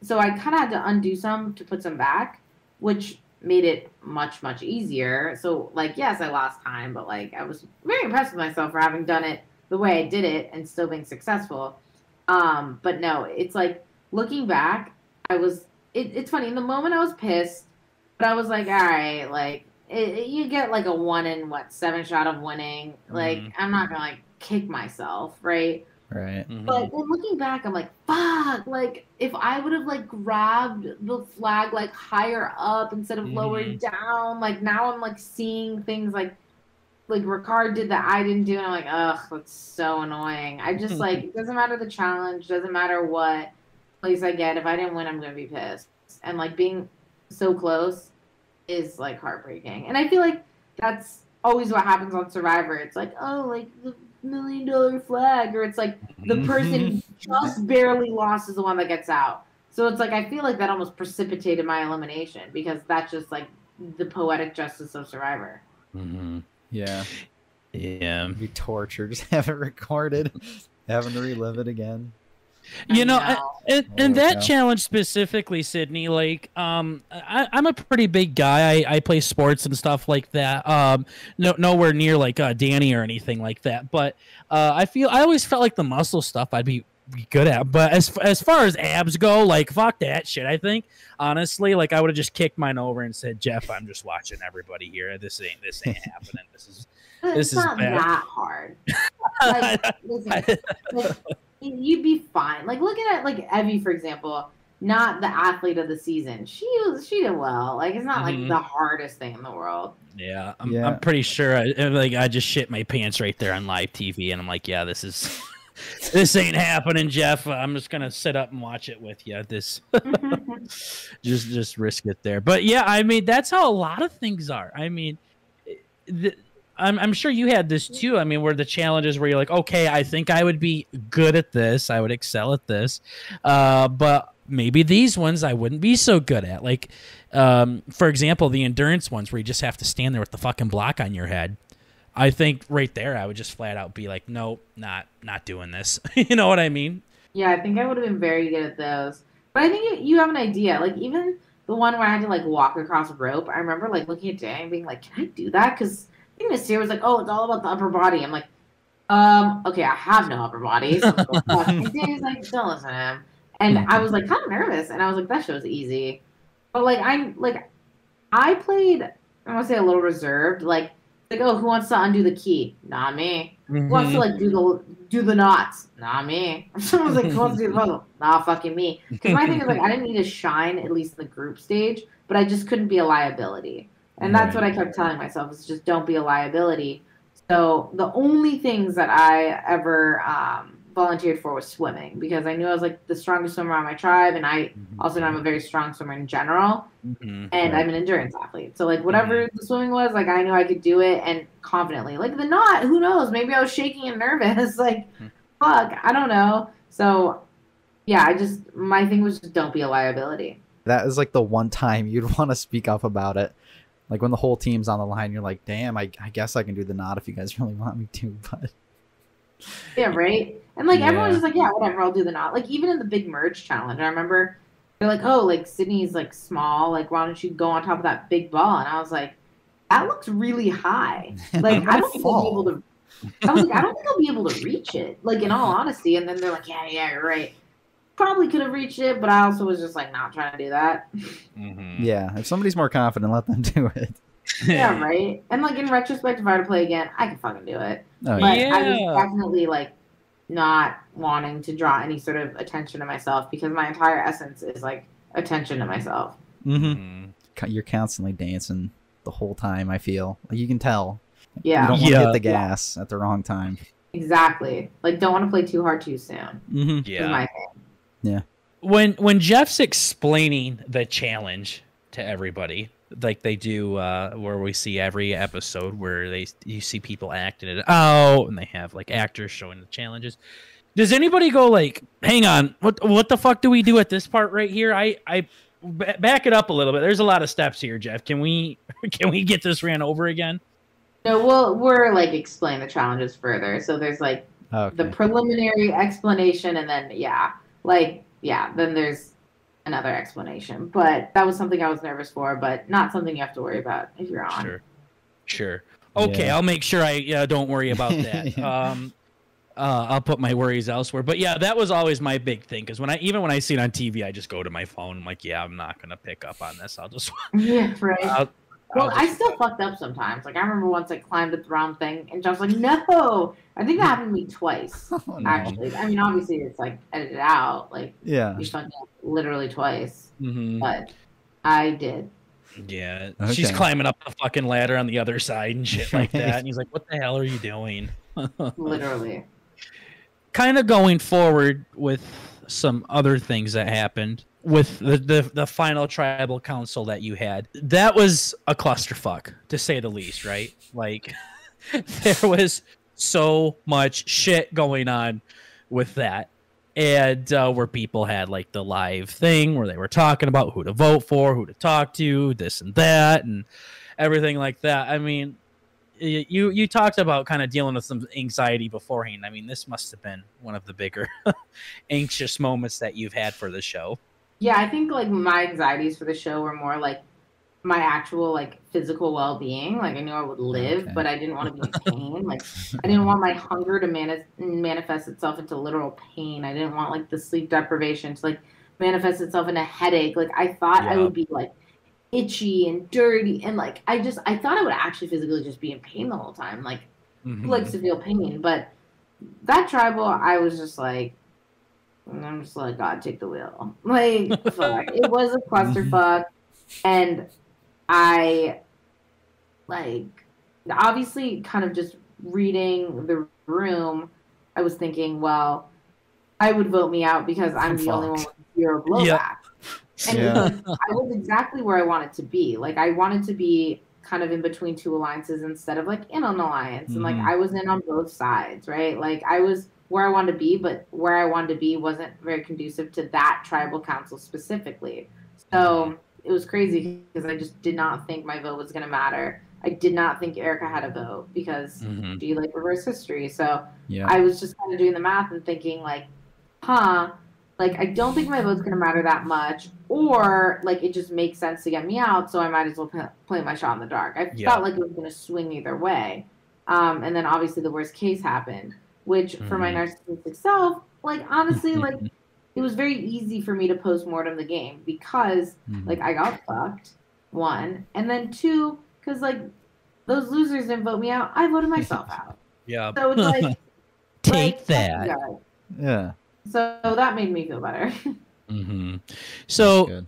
So I kind of had to undo some to put some back, which made it much much easier. So like yes, I lost time, but like I was very impressed with myself for having done it the way I did it and still being successful. Um, but no, it's like looking back, I was it, it's funny in the moment I was pissed, but I was like, all right, like it, it- you get like a one in what seven shot of winning. Like Mhm. I'm not gonna like kick myself, right? Right. Mhm. But then looking back, I'm like, fuck. Like if I would have like grabbed the flag like higher up instead of lower Mhm. down, like now I'm like seeing things like like Ricard did that I didn't do, and I'm like, ugh, that's so annoying. I just like it doesn't matter the challenge, doesn't matter what place I get. If I didn't win, I'm gonna be pissed. And like being so close is like heartbreaking. And I feel like that's always what happens on Survivor. It's like, oh, like the million dollar flag, or it's like the person just barely lost is the one that gets out. So it's like I feel like that almost precipitated my elimination because that's just like the poetic justice of Survivor. Mhm. Yeah. Yeah. Be tortured. Just have it recorded. Having to relive it again. You I know, I- And, and that yeah. challenge specifically, Sydney, like, um, I, I'm a pretty big guy. I, I play sports and stuff like that. Um, no, nowhere near like uh, Danny or anything like that. But uh, I feel I always felt like the muscle stuff I'd be, be good at. But as as far as abs go, like, fuck that shit. I think honestly, like, I would have just kicked mine over and said, Jeff, I'm just watching everybody here. This ain't this ain't happening. This is this it's is not bad. that hard. Like, listen, like, you'd be fine. Like looking at like Evvie, for example, not the athlete of the season. She was she did well. Like it's not Mhm. like the hardest thing in the world. Yeah, I'm, Yeah. I'm pretty sure. I, I- like I just shit my pants right there on live TV, and I'm like, yeah, this is this ain't happening, Jeff. I'm just gonna sit up and watch it with you. This just just risk it there. But yeah, I mean that's how a lot of things are. I mean, the, I'm I'm sure you had this too. I mean, where the challenges where you're like, okay, I think I would be good at this. I would excel at this, uh, but maybe these ones I wouldn't be so good at. Like, um, for example, the endurance ones where you just have to stand there with the fucking block on your head. I think right there, I would just flat out be like, nope, not not doing this. you know what I mean? Yeah, I think I would have been very good at those. But I think you, you have an idea. Like even the one where I had to like walk across a rope. I remember like looking at Dan and being like, "Can I do that?" Because I think Naseer was like, "Oh, it's all about the upper body." I'm like, "Um, okay, I have no upper body." So and Danny's like, "Don't listen to him." And I was like kind of nervous, and I was like, "That show's easy," but like I'm like, I played. I want to say a little reserved, like like, oh, who wants to undo the key? Not me. Who wants to like do the do the knots? Not me. Someone's like, who wants to do the puzzle? Not fucking me. Because my thing is like, I didn't need to shine at least in the group stage, but I just couldn't be a liability, and that's what I kept telling myself is just don't be a liability. So the only things that I ever um, volunteered for was swimming because I knew I was like the strongest swimmer on my tribe, and I also know I'm a very strong swimmer in general, Mhm. and I'm an endurance athlete. So like whatever the swimming was, like I knew I could do it and confidently. Like the knot, who knows? Maybe I was shaking and nervous. like Hmm. fuck, I don't know. So yeah, I just my thing was just don't be a liability. That is like the one time you'd want to speak up about it. Like when the whole team's on the line, you're like, damn, I, I guess I can do the knot if you guys really want me to. But Yeah, right. And like everyone's just like, yeah, whatever, I'll do the knot. Like even in the big merge challenge, I remember they're like, oh, like Sydney's like small. Like why don't you go on top of that big ball? And I was like, that looks really high. Like I don't think I'll be able to. I was like, I don't think I'll be able to reach it. Like in all honesty. And then they're like, yeah, yeah, you're right. Probably could have reached it, but I also was just like not trying to do that. Mhm. yeah, if somebody's more confident, let them do it. yeah, right. And like in retrospect, if I were to play again, I could fucking do it. Oh, but yeah. I was definitely like not wanting to draw any sort of attention to myself because my entire essence is like attention to myself. hmm Mhm. You're constantly dancing the whole time. I feel like you can tell. Yeah, You don't want to Yeah. hit the gas at the wrong time. exactly. Like don't want to play too hard too soon. Mm-hmm. Is Yeah. when when Jeff's explaining the challenge to everybody, like they do, uh, where we see every episode where they you see people acting it out, and they have like actors showing the challenges. Does anybody go like, "Hang on, what what the fuck do we do at this part right here?" I I back it up a little bit. There's a lot of steps here, Jeff. Can we can we get this ran over again? No, we'll we're like explain the challenges further. So there's like Okay. the preliminary explanation, and then yeah, like yeah, then there's another explanation. But that was something I was nervous for, but not something you have to worry about if you're on. Sure, sure. Okay, Yeah. I'll make sure I uh, don't worry about that. Yeah. Um, uh, I'll put my worries elsewhere. But yeah, that was always my big thing because when I even when I see it on TV, I just go to my phone. I'm like, yeah, I'm not gonna pick up on this. I'll just. Yeah, right. I'll, Well, I'll I just- still fucked up sometimes. Like I remember once I climbed at the wrong thing, and Josh was like, "No!" I think that happened to me twice. Oh, no. Actually, I mean, obviously it's like edited out. Like Yeah. you fucked up literally twice, Mhm. but I did. Yeah, Okay. she's climbing up the fucking ladder on the other side and shit like that. And he's like, "What the hell are you doing?" Literally. kind of going forward with some other things that happened with the, the the final tribal council that you had that was a clusterfuck to say the least right like there was so much shit going on with that and uh, where people had like the live thing where they were talking about who to vote for who to talk to this and that and everything like that i mean you you talked about kind of dealing with some anxiety beforehand. I mean, this must have been one of the bigger anxious moments that you've had for the show. Yeah, I think like my anxieties for the show were more like my actual like physical well being. Like I knew I would live, Okay. but I didn't want to be in pain. like I didn't want my hunger to mani- manifest itself into literal pain. I didn't want like the sleep deprivation to like manifest itself in a headache. Like I thought I would be like itchy and dirty and like I just I thought I would actually physically just be in pain the whole time. Like Mm-hmm. to feel pain? But that tribal, I was just like, I'm just like, God, take the wheel. Like, fuck. It was a clusterfuck. And I, like, obviously, kind of just reading the room, I was thinking, well, I would vote me out because I'm the only one Fuck. with zero blowback. Yeah. And Yeah. I was exactly where I wanted to be. Like I wanted to be kind of in between two alliances instead of like in an alliance. And like Mhm. I was in on both sides, right? Like I was where I wanted to be, but where I wanted to be wasn't very conducive to that tribal council specifically. So it was crazy because I just did not think my vote was gonna matter. I did not think Erika had a vote because Mhm. she like reverse history. So Yeah. I was just kind of doing the math and thinking like, huh, like I don't think my vote's gonna matter that much, or like it just makes sense to get me out, so I might as well p- play my shot in the dark. I Yeah. felt like it was gonna swing either way, um, and then obviously the worst case happened, which for my narcissistic self, like honestly, like it was very easy for me to post mortem the game because Mhm. like I got fucked, one, and then two, because like those losers didn't vote me out, I voted myself out. Yeah. So it's like Take like, that. yeah. yeah. So that made me feel better. hmm So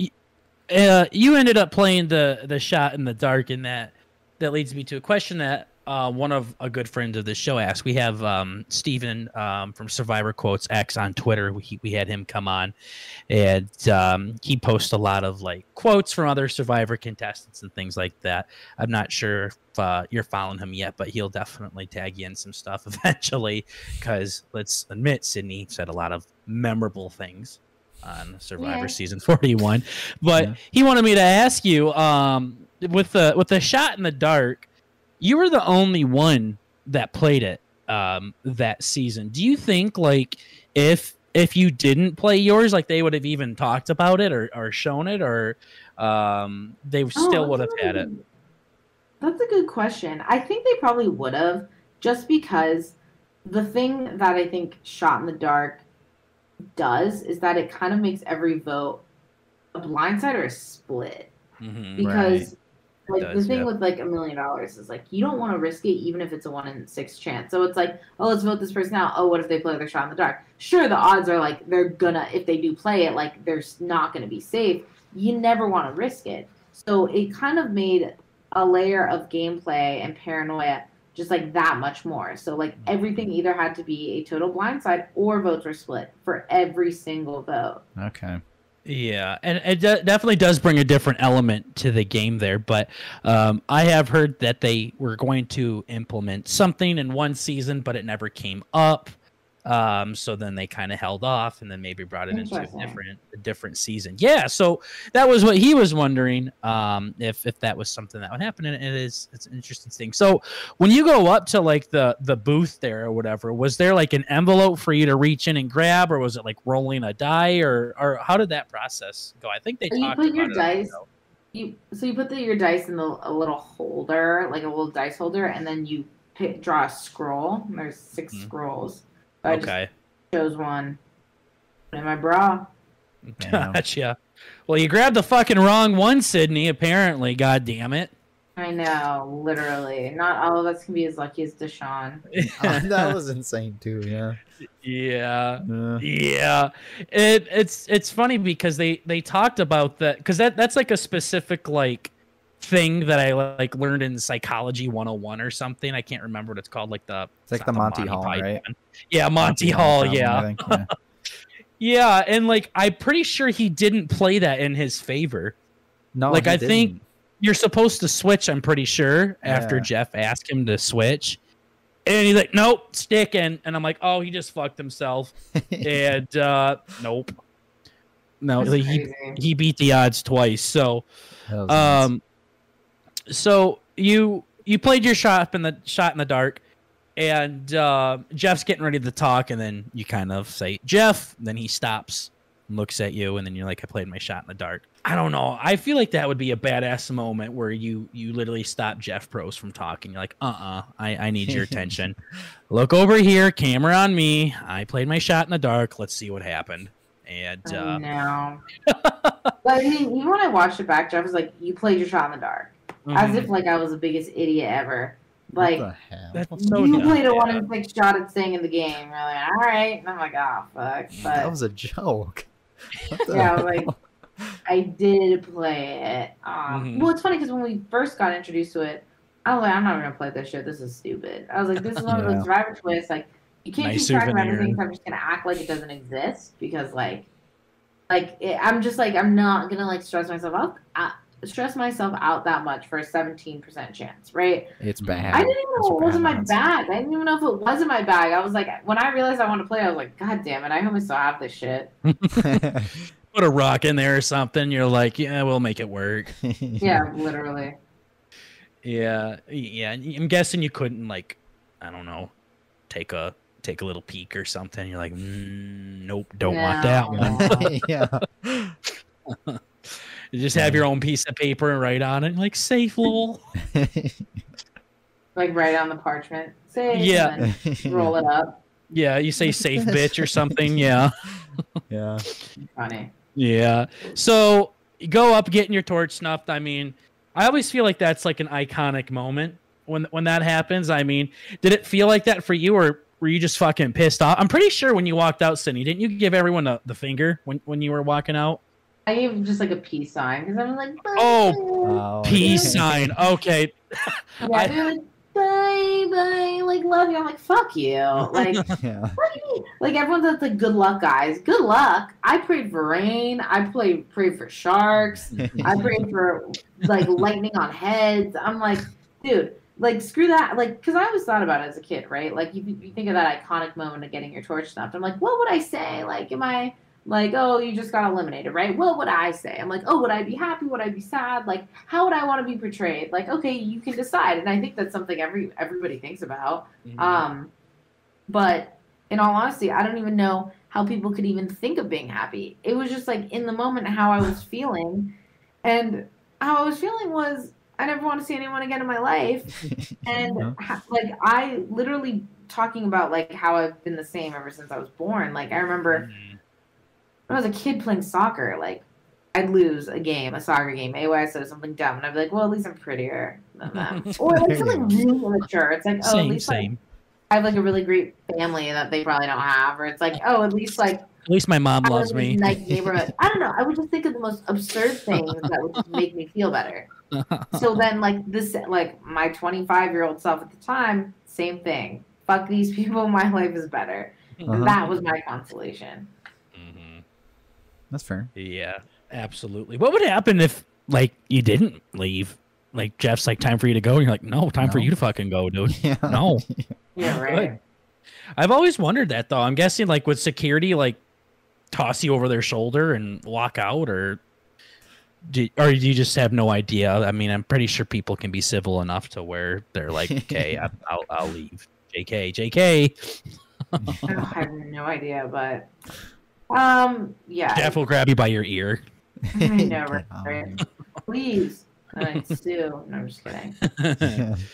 uh, you ended up playing the the shot in the dark, and that that leads me to a question that uh, one of a good friend of the show asked. We have um, Steven um, from Survivor Quotes X on Twitter. We, we had him come on, and um, he posts a lot of like quotes from other Survivor contestants and things like that. I'm not sure if uh, you're following him yet, but he'll definitely tag you in some stuff eventually. Because let's admit, Sydney said a lot of memorable things on Survivor Yeah. season 41. But Yeah. he wanted me to ask you, um, with the with the shot in the dark, you were the only one that played it um, that season. Do you think like if if you didn't play yours, like they would have even talked about it or, or shown it, or um, they still Oh, would have had it? That's a good question. I think they probably would have, just because the thing that I think Shot in the Dark does is that it kind of makes every vote a blindside or a split. Mhm. Because like Does, the thing with like a million dollars is like you don't want to risk it even if it's a one in six chance. So it's like, oh, let's vote this person out. Oh, what if they play their shot in the dark? Sure, the odds are like they're gonna if they do play it, like they're not gonna be safe. You never want to risk it. So it kind of made a layer of gameplay and paranoia just like that much more. So like mm-hmm. everything either had to be a total blindside or votes were split for every single vote. Okay. Yeah, and it de- definitely does bring a different element to the game there. But um, I have heard that they were going to implement something in one season, but it never came up. Um, so then they kind of held off, and then maybe brought it into a different, a different season. Yeah, so that was what he was wondering um, if if that was something that would happen, and it is it's an interesting thing. So when you go up to like the the booth there or whatever, was there like an envelope for you to reach in and grab, or was it like rolling a die, or or how did that process go? I think they You talked put about your it dice- You so you put the, your dice in the, a little holder, like a little dice holder, and then you pick, draw a scroll. There's 6 Mhm. scrolls. So I just Okay, chose one. In my bra. Gotcha. Well, you grabbed the fucking wrong one, Sydney. Apparently, god damn it. I know, literally. Not all of us can be as lucky as Deshawn. that was insane too. Yeah. yeah. Uh, Yeah, it it's it's funny because they they talked about that because that that's like a specific like thing that I like learned in psychology 101 or something. I can't remember what it's called. Like the It's like not the Monty Hall, Python. right? Yeah, Monty, Hall. problem, Yeah, think, yeah. yeah, and like I'm pretty sure he didn't play that in his favor. No, Like, he I think- didn't. You're supposed to switch. I'm pretty sure after Yeah. Jeff asked him to switch. And he's like, nope, sticking. And I'm like, oh, he just fucked himself. and uh nope no like, he, he beat the odds twice so um, was nuts. So you you played your shot in the shot in the dark and uh jeff's getting ready to talk and then you kind of say jeff then he stops and looks at you and then you're like i played my shot in the dark. I don't know. I feel like that would be a badass moment where you you literally stop jeff Probst from talking. You're like uh-uh i, I need your attention. Look over here camera on me. I played my shot in the dark. Let's see what happened. And I uh, know. but I mean, even when I watched it back, Jeff was like, "You played your shot in the dark," as mhm. if like I was the biggest idiot ever. What Like the hell? That's so you dumb, played a one in six shot at saying in the game. You're like, all right. And I'm like, oh fuck. that was a joke. Yeah, I was like- I did play it. Um, Mhm. Well, it's funny because when we first got introduced to it, I was like, I'm not gonna play this shit. This is stupid. I was like, this is one of those Survivor twists. Like, you can't Nice keep track of souvenir. everything, so I'm just gonna act like it doesn't exist because, like, like it, I'm just like I'm not gonna like stress myself out. Stress myself out that much for a 17% chance, right? it's bad. I didn't even It's know it was in my bad. bag. I didn't even know if it was in my bag. I was like, when I realized I wanted to play, I was like, God damn it! I hope I still have this shit. put a rock in there or something you're like yeah we'll make it work Yeah, literally. Yeah, yeah. I'm guessing you couldn't like, I don't know, take a take a little peek or something. You're like, mm, nope, don't want that one. yeah. You just have your own piece of paper and write on it like safe lol. Like write on the parchment. Say Yeah. and then roll it up. Yeah, you say safe bitch or something. Yeah. yeah. Funny. Yeah. So you go up getting your torch snuffed. I mean, I always feel like that's like an iconic moment when when that happens. I mean, did it feel like that for you or were you just fucking pissed off? I'm pretty sure when you walked out, Sydney, didn't you give everyone the, the finger when, when you were walking out? I gave just like a peace sign because I'm like, bye. Oh, Oh, Peace sign. Okay. yeah, I- they're like, bye, bye, like love you. I'm like, fuck you. Like, yeah. what do you mean? Like everyone's at the good luck, guys. Good luck. I prayed for rain. I prayed prayed for sharks. I prayed for like lightning on heads. I'm like, dude, like screw that. Like, because I always thought about it as a kid, right? Like, you, you think of that iconic moment of getting your torch snuffed. I'm like, what would I say? Like, am I like, oh, you just got eliminated, right? Well, What would I say? I'm like, oh, would I be happy? Would I be sad? Like, how would I want to be portrayed? Like, okay, you can decide. And I think that's something every everybody thinks about. Um, but in all honesty, I don't even know how people could even think of being happy. It was just like in the moment how I was feeling, and how I was feeling was I never want to see anyone again in my life, and ha- like I literally talking about like how I've been the same ever since I was born. Like I remember Mhm. When I was a kid playing soccer, like I'd lose a game, a soccer game. I said something dumb, and I'd be like, "Well, at least I'm prettier than them," or like something really immature. It's like, "Oh, at same, least like. I have like a really great family that they probably don't have, or it's like, oh, at least like At least my mom loves me. nice neighborhood. I don't know. I would just think of the most absurd things that would just make me feel better. So then, like this, like my 25 year old self at the time, same thing. Fuck these people. My life is better. Uh-huh. That was my consolation. That's fair. Yeah, absolutely. What would happen if like you didn't leave? Like Jeff's like time for you to go. And you're like, no, time for you to fucking go, dude. Yeah. No. Yeah, right. I've always wondered that though. I'm guessing like would security like toss you over their shoulder and walk out, or do, or do you just have no idea? I mean, I'm pretty sure people can be civil enough to where they're like, okay, I, I'll I'll leave. Jk, Jk. I have no idea, but um, yeah. Jeff will grab you by your ear. I know, right? Please. And I'd sue. No, I'm just kidding. Yeah.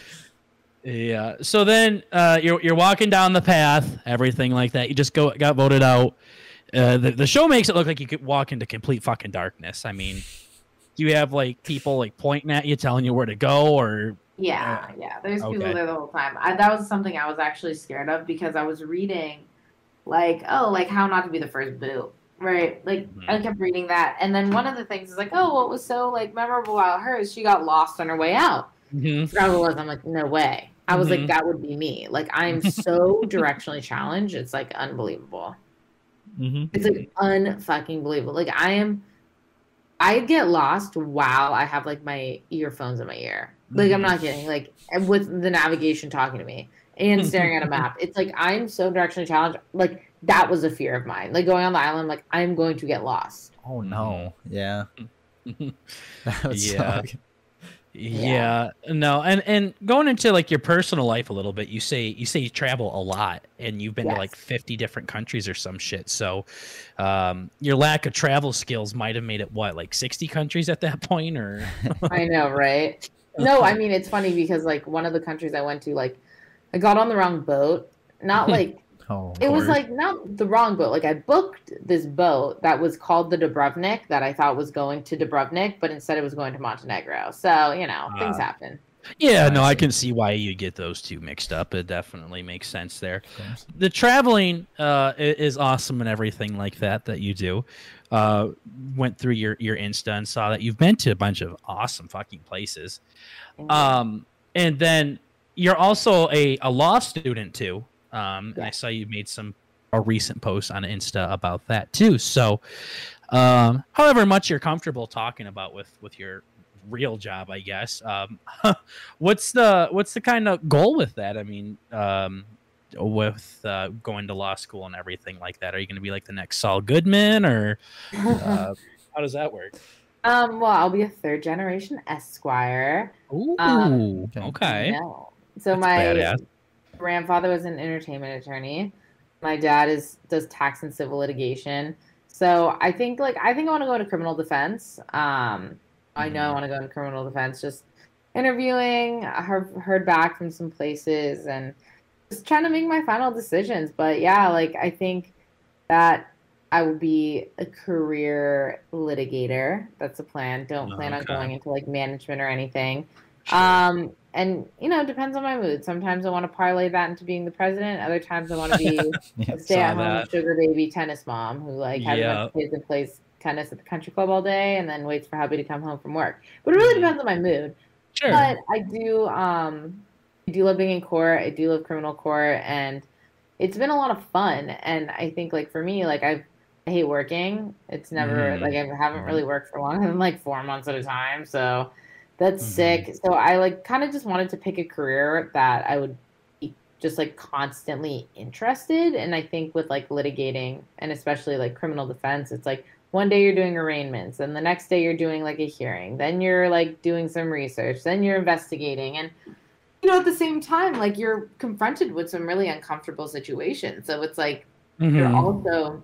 Yeah. So then uh, you're you're walking down the path, everything like that. You just go got voted out. Uh, the the show makes it look like you could walk into complete fucking darkness. I mean, do you have like people like pointing at you, telling you where to go, or Yeah, yeah. There's people there the whole time. I, that was something I was actually scared of because I was reading, like, oh, like how not to be the first boo, right? Like I Mhm. kept reading that, and then one of the things is like, oh, what was so like memorable about her is she got lost on her way out. Mhm. Forgot was. I'm like, no way. I was Mhm. like, that would be me. Like I'm so directionally challenged. It's like unbelievable. Mhm. It's like unfucking believable. Like I am I get lost while I have like my earphones in my ear. Like I'm not mm-hmm. kidding. Like with the navigation talking to me and staring at a map. It's like I'm so directionally challenged. Like that was a fear of mine. Like going on the island, like I'm going to get lost. Oh no. Yeah. That would Yeah. suck. Yeah. No, and and going into like your personal life a little bit, you say you say you travel a lot and you've been to like 50 different countries or some shit. So um your lack of travel skills might have made it what, like 60 countries at that point or I know, right? No, I mean it's funny because like one of the countries I went to, like I got on the wrong boat. Not like Oh. it was like not the wrong boat. Like I booked this boat that was called the Dubrovnik that I thought was going to Dubrovnik, but instead it was going to Montenegro. So you know things Ah. happen. Yeah, no, I can see why you get those two mixed up. It definitely makes sense there. The traveling uh, is awesome and everything like that that you do. Uh, went through your your Insta and saw that you've been to a bunch of awesome fucking places. Um, and then you're also a, a law student too. Um, and I saw you made some a recent post on Insta about that too. So, um, however much you're comfortable talking about with with your real job, I guess. Um, what's the what's the kind of goal with that? I mean, um, with uh, going to law school and everything like that, are you going to be like the next Saul Goodman, or uh, how does that work? um, well, I'll be a third generation Esquire. Ooh, Um, okay. No. So That's my badass. Grandfather was an entertainment attorney. My dad is does tax and civil litigation. So I think like I think I want to go into criminal defense. Um, I know I Mhm. want to go into criminal defense. Just interviewing, heard, heard back from some places, and just trying to make my final decisions. But yeah, like I think that I will be a career litigator. That's a plan. Don't plan on going into like management or anything. Sure. Um, and you know, it depends on my mood. Sometimes I want to parlay that into being the president. Other times I want to be Yeah. a stay-at-home sugar baby tennis mom who like has a bunch of kids and plays tennis at the country club all day and then waits for hubby to come home from work. But it really Mhm. depends on my mood. sure. But I do um I do love being in court. I do love criminal court and it's been a lot of fun. And I think like for me, like I've I hate working. It's never Mhm. like I haven't really worked for longer than like four months at a time. So that's Mhm. sick. So I like kind of just wanted to pick a career that I would be just like constantly interested. And I think with like litigating and especially like criminal defense, it's like one day you're doing arraignments and the next day you're doing like a hearing. Then you're like doing some research. Then you're investigating. And you know, at the same time, like you're confronted with some really uncomfortable situations. So it's like you're Mhm. also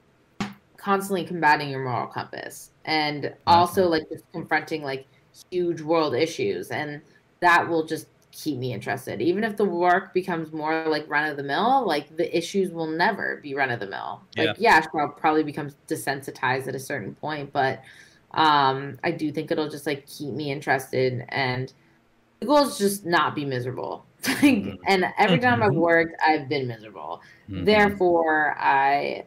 constantly combating your moral compass and also like just confronting like huge world issues and that will just keep me interested even if the work becomes more like run of the mill like the issues will never be run of the mill like yeah, sure, I'll probably become desensitized at a certain point but um i do think it'll just like keep me interested and the goal is just not be miserable like Mhm. and every time i've Mhm. worked i've been miserable Mhm. Therefore, I,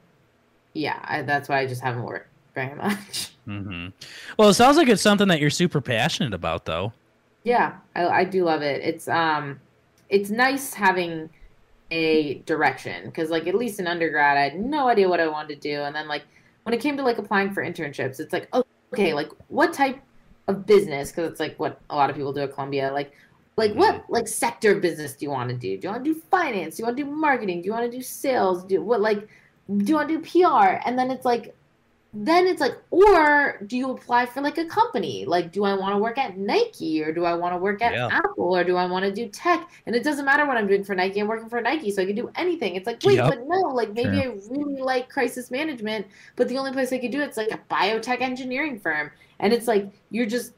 yeah, I, that's why I just haven't worked very much. Mhm. Well, it sounds like it's something that you're super passionate about, though. Yeah, I, I do love it. It's um, it's nice having a direction because, like, at least in undergrad, I had no idea what I wanted to do, and then like when it came to like applying for internships, it's like, oh, okay, like what type of business? Because it's like what a lot of people do at Columbia, like. Like what like sector of business do you want to do? Do you want to do finance? Do you want to do marketing? Do you want to do sales? Do what like do you want to do PR? And then it's like then it's like or do you apply for like a company? Like do I want to work at Nike or do I want to work at Yeah. Apple or do I want to do tech? And it doesn't matter what I'm doing for Nike. I'm working for Nike, so I can do anything. It's like, wait, Yep. but no, like maybe. I really like crisis management, but the only place I could do it's like a biotech engineering firm. And it's like you're just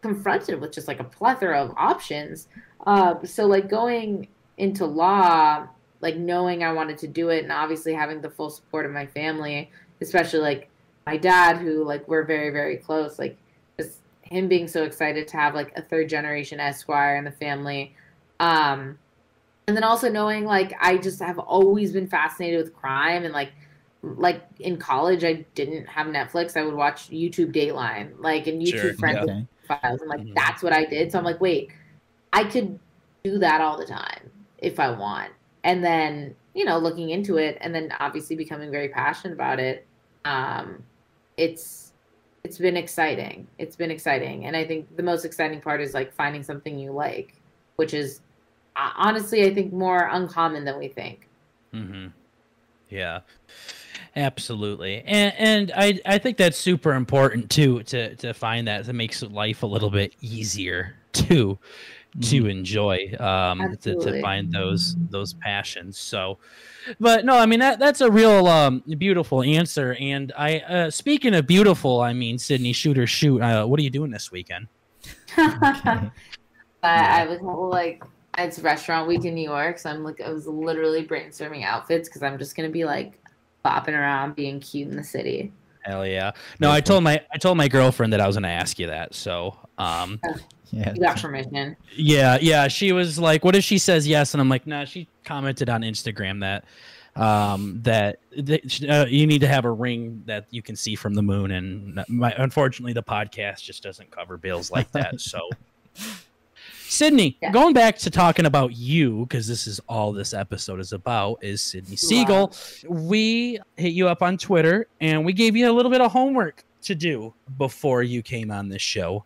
confronted with just like a plethora of options. Uh, so like going into law, like knowing I wanted to do it, and obviously having the full support of my family, especially like my dad, who like we're very very close. Like just him being so excited to have like a third generation Esquire in the family. Um, and then also knowing like I just have always been fascinated with crime and like like in college I didn't have Netflix. I would watch YouTube Dateline, like and YouTube Sure, Forensic Okay. files. And like Mhm. that's what I did. So I'm like, wait, I could do that all the time if I want. And then, you know, looking into it and then obviously becoming very passionate about it. Um, it's it's been exciting. It's been exciting. And I think the most exciting part is like finding something you like, which is uh, honestly I think more uncommon than we think. Mm-hmm. Yeah, absolutely, and and I I think that's super important too to to find that that makes life a little bit easier too to enjoy um to, to find those those passions so but no i mean that that's a real um beautiful answer and i uh speaking of beautiful i mean sydney shooter shoot uh what are you doing this weekend? Okay. I, I was like, it's restaurant week in New York, so I'm like, I was literally brainstorming outfits because I'm just gonna be like bopping around, being cute in the city. hell yeah. No i told my i told my girlfriend that i was gonna ask you that so um Yeah. You got permission. Yeah, yeah. She was like, "What if she says yes?" And I'm like, "Nah." She commented on Instagram that um, that, that uh, you need to have a ring that you can see from the moon, and my, unfortunately, the podcast just doesn't cover bills like that. So, Sydney, Yeah. going back to talking about you, because this is all this episode is about, is Sydney Segal. We hit you up on Twitter, and we gave you a little bit of homework to do before you came on this show.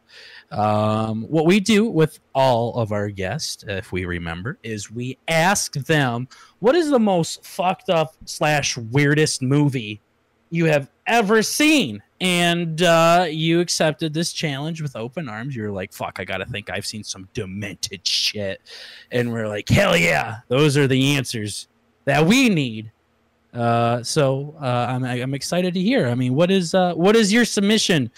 Um, what we do with all of our guests, if we remember, is we ask them what is the most fucked up slash weirdest movie you have ever seen. And uh, you accepted this challenge with open arms. You were like, fuck, I gotta think I've seen some demented shit. And we're like, hell yeah, those are the answers that we need Uh, so uh, I'm I'm excited to hear. I mean, what is uh, what is your submission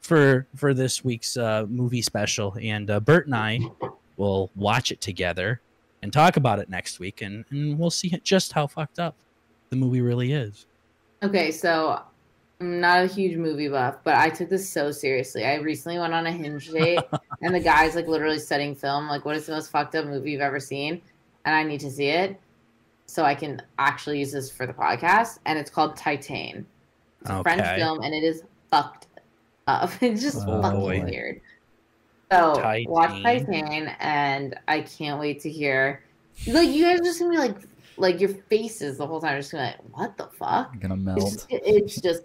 for for this week's uh, movie special? And uh, Bert and I will watch it together and talk about it next week, and, and we'll see just how fucked up the movie really is. Okay, so I'm not a huge movie buff, but I took this so seriously. I recently went on a hinge date, and the guy's like literally studying film. Like, what is the most fucked up movie you've ever seen? And I need to see it so I can actually use this for the podcast. And it's called Titane. It's a French film, and it is fucked up. It's just Oh, fucking boy. weird. So watch Titane. Titane, and I can't wait to hear. Like, you guys are just gonna be like, like your faces the whole time. are just gonna be like, what the fuck? I'm gonna It's just, it's just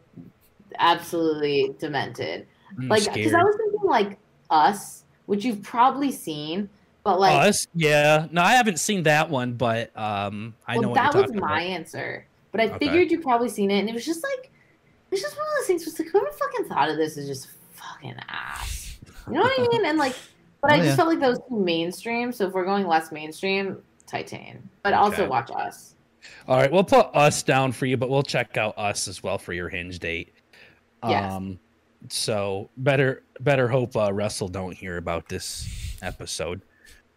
absolutely demented. I'm Like, because I was thinking like Us, which you've probably seen, but like, Us, yeah. No, I haven't seen that one, but um, I know well, what that was my about. answer. But I Okay. figured you've probably seen it, and it was just like, it was just one of those things. Was like, whoever fucking thought of this is just fucking ass. You know what I mean? And like, but I Oh, just yeah. felt like that was too mainstream. So if we're going less mainstream, Titane. But also Okay. watch Us. All right, we'll put us down for you, but we'll check out us as well for your hinge date. Yes. Um, so better better hope uh, Russell don't hear about this episode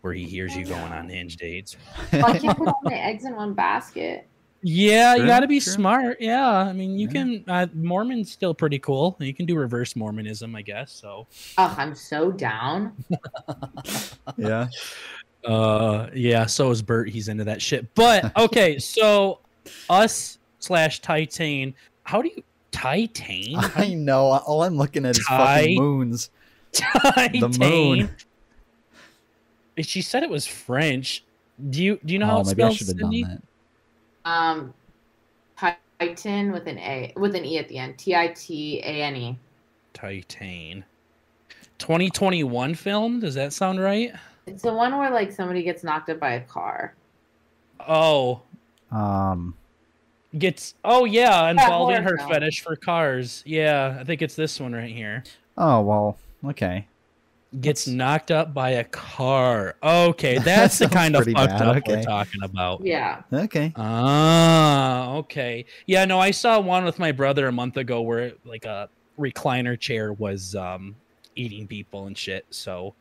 where he hears you going on hinge dates. Well, I can't put all my eggs in one basket. Yeah, you got to be true. smart. Yeah, I mean, you Yeah. can. Uh, Mormon's still pretty cool. You can do reverse Mormonism, I guess. So, Oh, I'm so down. yeah. uh, yeah. So is Bert. He's into that shit. But okay, so us slash Titane. How do you Titan? I know. All I'm looking at is Ty- fucking moons. Titan. The moon. She said it was French. Do you do you know how oh, it maybe I spells? should done that. Um, Titan with an A, with an E at the end. T I T A N E. Titan. 2021 film. Does that sound right? It's the one where like somebody gets knocked up by a car. Oh, Um, gets. Oh yeah, involving horror her film. fetish for cars. Yeah, I think it's this one right here. oh well, okay. Gets knocked up by a car. Okay, that's the kind of pretty fucked bad, up okay. we're talking about. Yeah. Okay. Ah, okay. Yeah, no, I saw one with my brother a month ago where like a recliner chair was um eating people and shit. So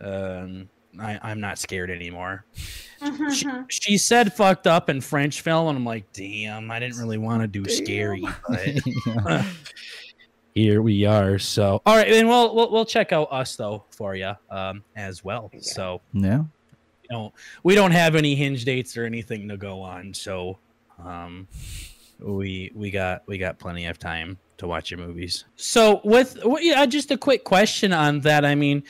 um I, I'm not scared anymore. She, she said fucked up in French film, and I'm like, damn, I didn't really want to do scary, but Yeah. Here we are. So all right, and we'll we'll, we'll check out us though for you um as well. Yeah. So yeah. you know we don't have any hinge dates or anything to go on so um we we got we got plenty of time to watch your movies so with well, yeah just a quick question on that i mean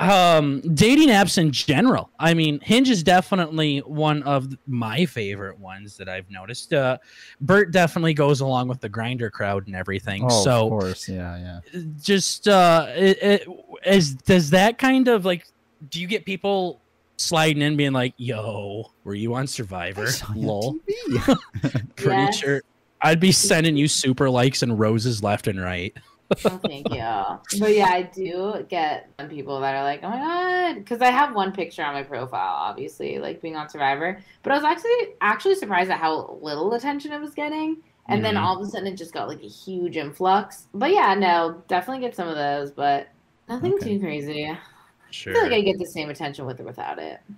um dating apps in general i mean hinge is definitely one of my favorite ones that i've noticed uh bert definitely goes along with the Grindr crowd and everything Oh, so of course. Yeah. Yeah. just uh it, it, is does that kind of like do you get people sliding in being like yo were you on survivor Saw lol pretty Yes. sure i'd be sending you super likes and roses left and right Oh, thank you. But yeah, I do get some people that are like, oh my god, because I have one picture on my profile, obviously, like being on Survivor. But I was actually actually surprised at how little attention it was getting, and then Mhm. all of a sudden it just got like a huge influx. But yeah, no, definitely get some of those, but nothing Okay. too crazy. I feel like I get the same attention with or without it.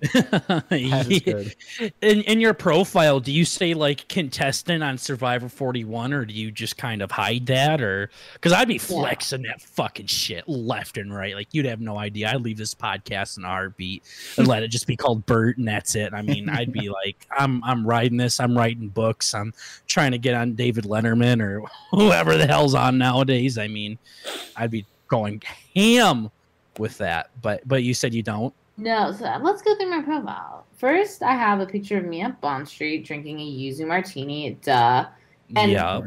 That is in, in your profile do you say like contestant on survivor 41 or do you just kind of hide that or because i'd be flexing that fucking shit left and right. Like you'd have no idea. I'd leave this podcast in a heartbeat and let it just be called bert and that's it. I mean i'd be like i'm i'm writing this. I'm writing books. I'm trying to get on david letterman or whoever the hell's on nowadays. I mean i'd be going ham with that but but you said you don't No, so let's go through my profile. First, I have a picture of me at Bond Street drinking a yuzu martini. Duh. And- yeah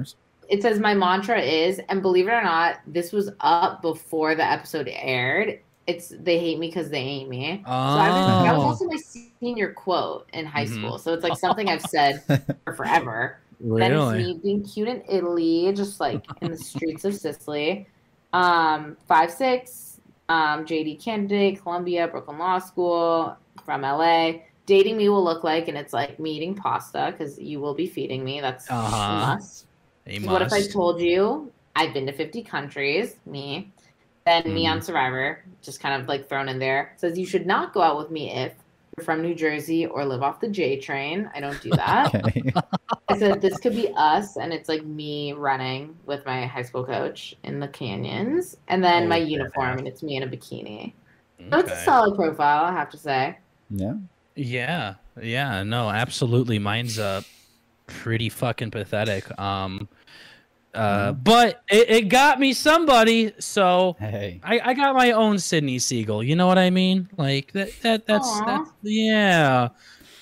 it says my mantra is and believe it or not this was up before the episode aired it's they hate me because they ain't me so I was, that was Oh. also my senior quote in high Mhm. school so it's like something i've said for forever then it's me being cute in italy just like in the streets of sicily um five six um jd candidate columbia brooklyn law school from la dating me will look like, and it's like me eating pasta because you will be feeding me. That's Uh-huh. a must. A What if I told you I've been to 50 countries, me, then me Mhm. on Survivor, just kind of like thrown in there, says you should not go out with me if you're from New Jersey or live off the J train. I don't do that. Okay. I said this could be us, and it's like me running with my high school coach in the canyons, and then Oh, my yeah. uniform, and it's me in a bikini. So it's a solid profile, I have to say. yeah. Yeah, yeah, no, absolutely. Mine's uh pretty fucking pathetic. Um, uh, Mhm. but it, it got me somebody, so Hey. I, I got my own Sydney Segal. You know what I mean? Like that that that's, that's yeah,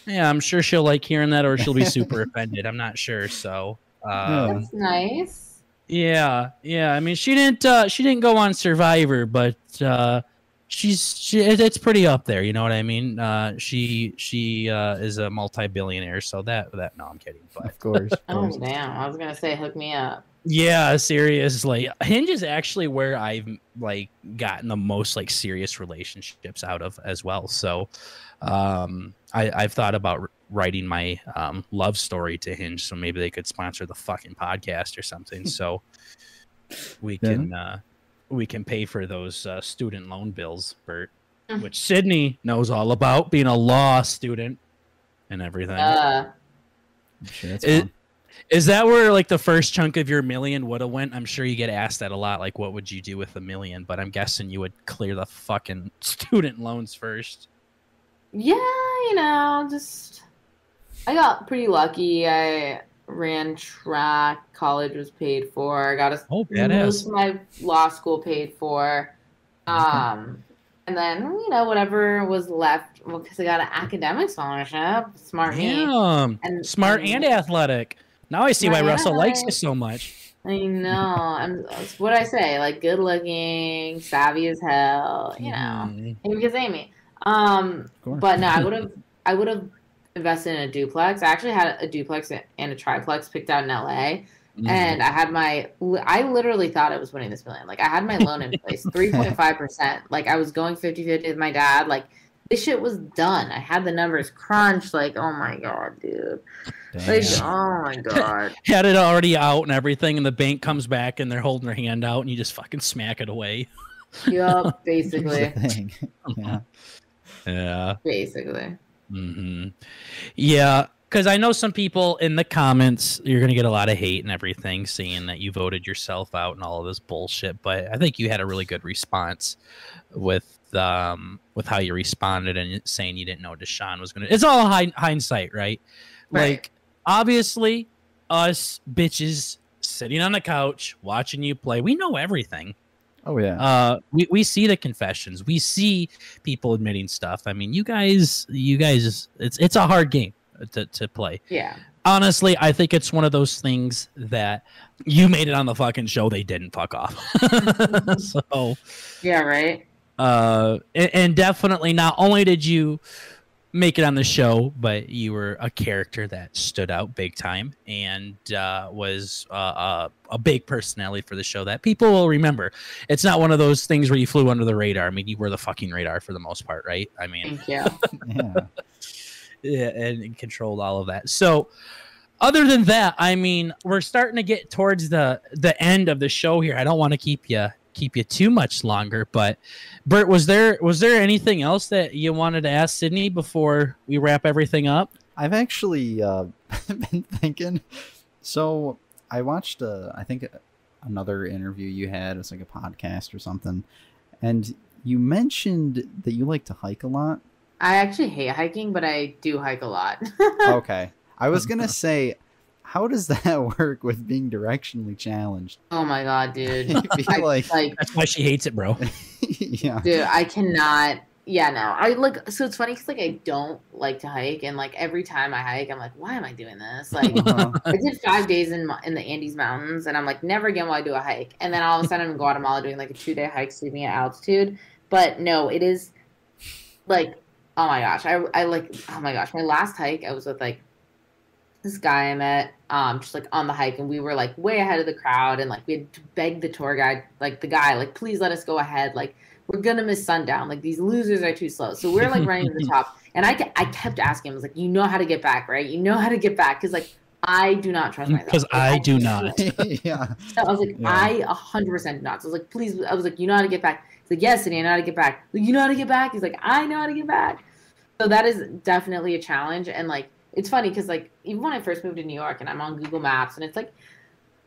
yeah. I'm sure she'll like hearing that, or she'll be super offended. I'm not sure. So. Um, That's nice. yeah, yeah. I mean, she didn't. Uh, she didn't go on Survivor, but uh, she's she, it- it's pretty up there. You know what I mean? Uh, she she uh, is a multi-billionaire, so that that. No, I'm kidding. But Of course. Of Oh damn! I was gonna say hook me up. yeah, seriously, Hinge is actually where I've like gotten the most like serious relationships out of as well. So, um, I I've thought about writing my um love story to Hinge, so maybe they could sponsor the fucking podcast or something. So we Yeah. can uh we can pay for those uh, student loan bills, Bert, Mm. which Sydney knows all about, being a law student and everything. Uh, sure it's It- fun. Is that where like the first chunk of your million would have went? I'm sure you get asked that a lot. Like, what would you do with a million? But I'm guessing you would clear the fucking student loans first. Yeah, you know, just I got pretty lucky. I ran track. College was paid for. I got a Oh, most badass. of my law school paid for. Um, and then you know whatever was left because I got an academic scholarship. Smart. Damn, And- smart and athletic. Now I see why Russell and likes you so much. I know. I'm. What I say? Like good looking, savvy as hell. You know. Mhm. Amy because Amy. Um, but no, I would have. I would have invested in a duplex. I actually had a duplex and a triplex picked out in LA, Mhm. and I had my. I literally thought I was winning this million. Like I had my loan in place, three point five percent. Like I was going 50-50 with my dad. Like this shit was done. I had the numbers crunched. Like oh my god, dude. Like oh my god. had it already out and everything, and the bank comes back and they're holding their hand out, and you just fucking smack it away. yup. Basically. yeah. Yeah. Basically. hmm Yeah, because I know some people in the comments you're gonna get a lot of hate and everything, saying that you voted yourself out and all of this bullshit. But I think you had a really good response with um with how you responded and saying you didn't know Deshawn was gonna. It's all hind- hindsight, right? Right. Like obviously, us bitches sitting on the couch watching you play, we know everything. Oh yeah. Uh, we, we see the confessions. We see people admitting stuff. I mean, you guys, you guys, it's it's a hard game to, to play. Yeah. Honestly, I think it's one of those things that you made it on the fucking show. They didn't fuck off. so, Yeah. Right. uh, and, and definitely not only did you make it on the show, but you were a character that stood out big time and uh, was uh, uh, a big personality for the show that people will remember. It's not one of those things where you flew under the radar. I mean, you were the fucking radar for the most part, right? I mean, Thank you. yeah. yeah, and, and controlled all of that. So, other than that, I mean, we're starting to get towards the the end of the show here. I don't want to keep you keep you too much longer, but Bert, was there was there anything else that you wanted to ask Sydney before we wrap everything up? I've actually uh, been thinking. So I watched, uh, I think, another interview you had. It was like a podcast or something, and you mentioned that you like to hike a lot. I actually hate hiking, but I do hike a lot. Okay, I was gonna say, how does that work with being directionally challenged? oh my god, dude. I I, like, like, That's why she hates it, bro. yeah, dude, I cannot. Yeah, no. I like. So it's funny because like I don't like to hike, and like every time I hike, I'm like, why am I doing this? Like. Uh-huh. I did five days in in the Andes Mountains, and I'm like, never again will I do a hike. And then all of a sudden, I'm in Guatemala doing like a two day hike, sleeping at altitude. But no, it is like, oh my gosh, I I like, oh my gosh, my last hike, I was with like this guy I met, um, just like on the hike, and we were like way ahead of the crowd, and like we had to beg the tour guide, like the guy, like please let us go ahead, like we're gonna miss sundown. Like these losers are too slow. So we're like running to the top. And I, I kept asking him, I was like, you know how to get back, right? You know how to get back. Cause like I do not trust myself. Because Like, I do not. yeah. I was like, Yeah. I a hundred percent do not. So I was like, please. I was like, you know how to get back. He's like, yes, Cindy, I know how to get back. Like, you know how to get back. He's like, I know how to get back. So that is definitely a challenge. And like, it's funny because like even when I first moved to New York and I'm on Google Maps and it's like,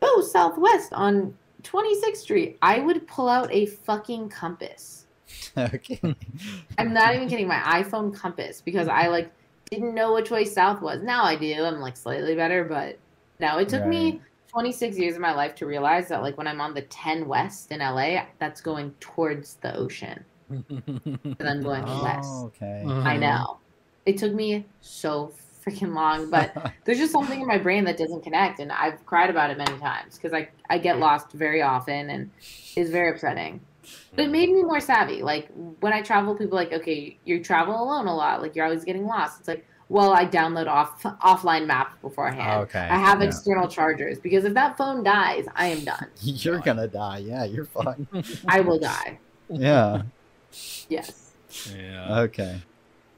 oh, Southwest on 26th Street, I would pull out a fucking compass. Okay. I'm not even kidding. My iPhone compass because I like didn't know which way south was. Now I do. I'm like slightly better, but no, it took me 26 years of my life to realize that like when I'm on the 10 west in LA, that's going towards the ocean and I'm going west. Oh, okay. Mm-hmm. I know. It took me so freaking long, but there's just something in my brain that doesn't connect and I've cried about it many times because I I get lost very often and it's very upsetting. But it hmm. made me more savvy. Like when I travel, people are like, okay, you travel alone a lot. Like you're always getting lost. It's like, well, I download off offline maps beforehand. Okay, I have yeah. external chargers because if that phone dies, I am done. You're gonna die. Yeah, you're fine. I will die. Yeah. Yes. yeah. Okay.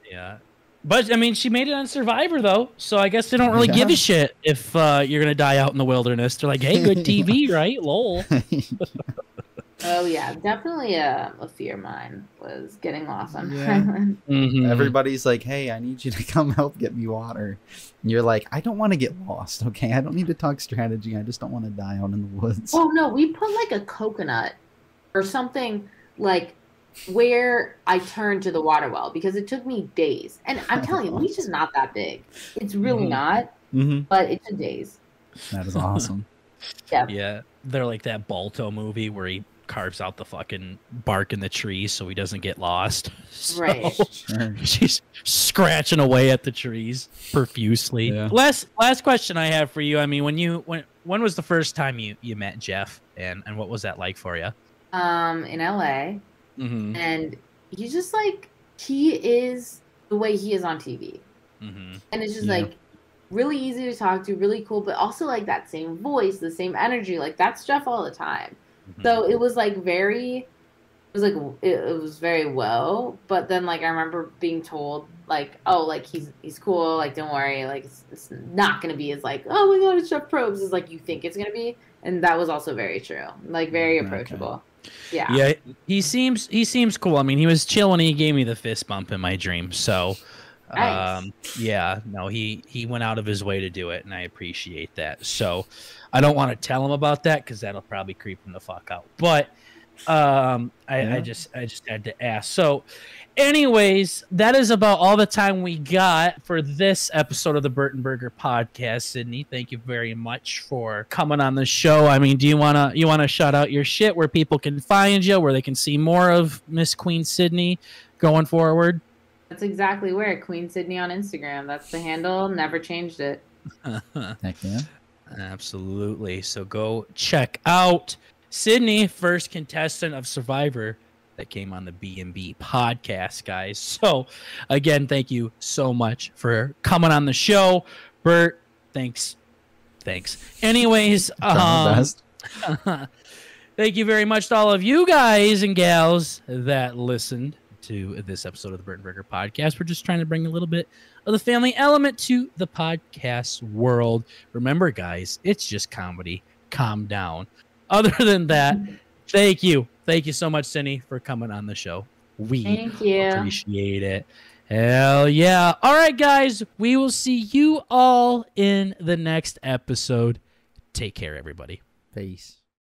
Yeah. But I mean, she made it on Survivor though, so I guess they don't really give a shit if uh, you're gonna die out in the wilderness. They're like, "Hey, good TV, right? Lol." Oh yeah, definitely a, a fear of mine was getting lost on Yeah. island. Mhm. Everybody's like, "Hey, I need you to come help get me water." And you're like, "I don't want to get lost. Okay, I don't need to talk strategy. I just don't want to die out in the woods." Oh no, we put like a coconut or something like where I turned to the water well because it took me days. And I'm telling you, the beach is not that big. It's really Mhm. not, hmm but it took days. That is awesome. Yeah. Yeah, they're like that Balto movie where he carves out the fucking bark in the tree so he doesn't get lost. So Right. She's scratching away at the trees profusely. Yeah. Last last question I have for you. I mean, when you when when was the first time you you met Jeff and and what was that like for you? Um, in LA. Mm-hmm. And he's just like he is the way he is on TV. Mm-hmm. And it's just Yeah. like really easy to talk to, really cool, but also like that same voice, the same energy. Like that's Jeff all the time. Mm-hmm. So it was like very, it was like it, it was very well. But then like I remember being told like, oh, like he's he's cool. Like don't worry. Like it's, it's not gonna be as like oh my god, it's Jeff Probst as like you think it's gonna be. And that was also very true. Like very Okay. Approachable. Yeah. Yeah, he seems he seems cool. I mean, he was chill when he gave me the fist bump in my dream. So, Nice. um, yeah, no, he he went out of his way to do it, and I appreciate that. So, I don't want to tell him about that because that'll probably creep him the fuck out. But, um, I, Yeah. I just I just had to ask. So, anyways, that is about all the time we got for this episode of the BurtnBurger podcast. Sydney, thank you very much for coming on the show. I mean, do you wanna you wanna shout out your shit where people can find you, where they can see more of Miss Queen Sydney going forward? That's exactly where Queen Sydney on Instagram. That's the handle. Never changed it. Heck yeah. Absolutely. So go check out Sydney, first contestant of Survivor that came on the B&B podcast, guys. So again, thank you so much for coming on the show. Bert, thanks. Thanks. Anyways, um. Thank you very much to all of you guys and gals that listened to this episode of the BurtnBurger podcast. We're just trying to bring a little bit of the family element to the podcast world. Remember, guys, it's just comedy. Calm down. Other than that, thank you. Thank you so much, Cindy, for coming on the show. We Thank you. appreciate it. Hell yeah. All right, guys, we will see you all in the next episode. Take care, everybody. Peace.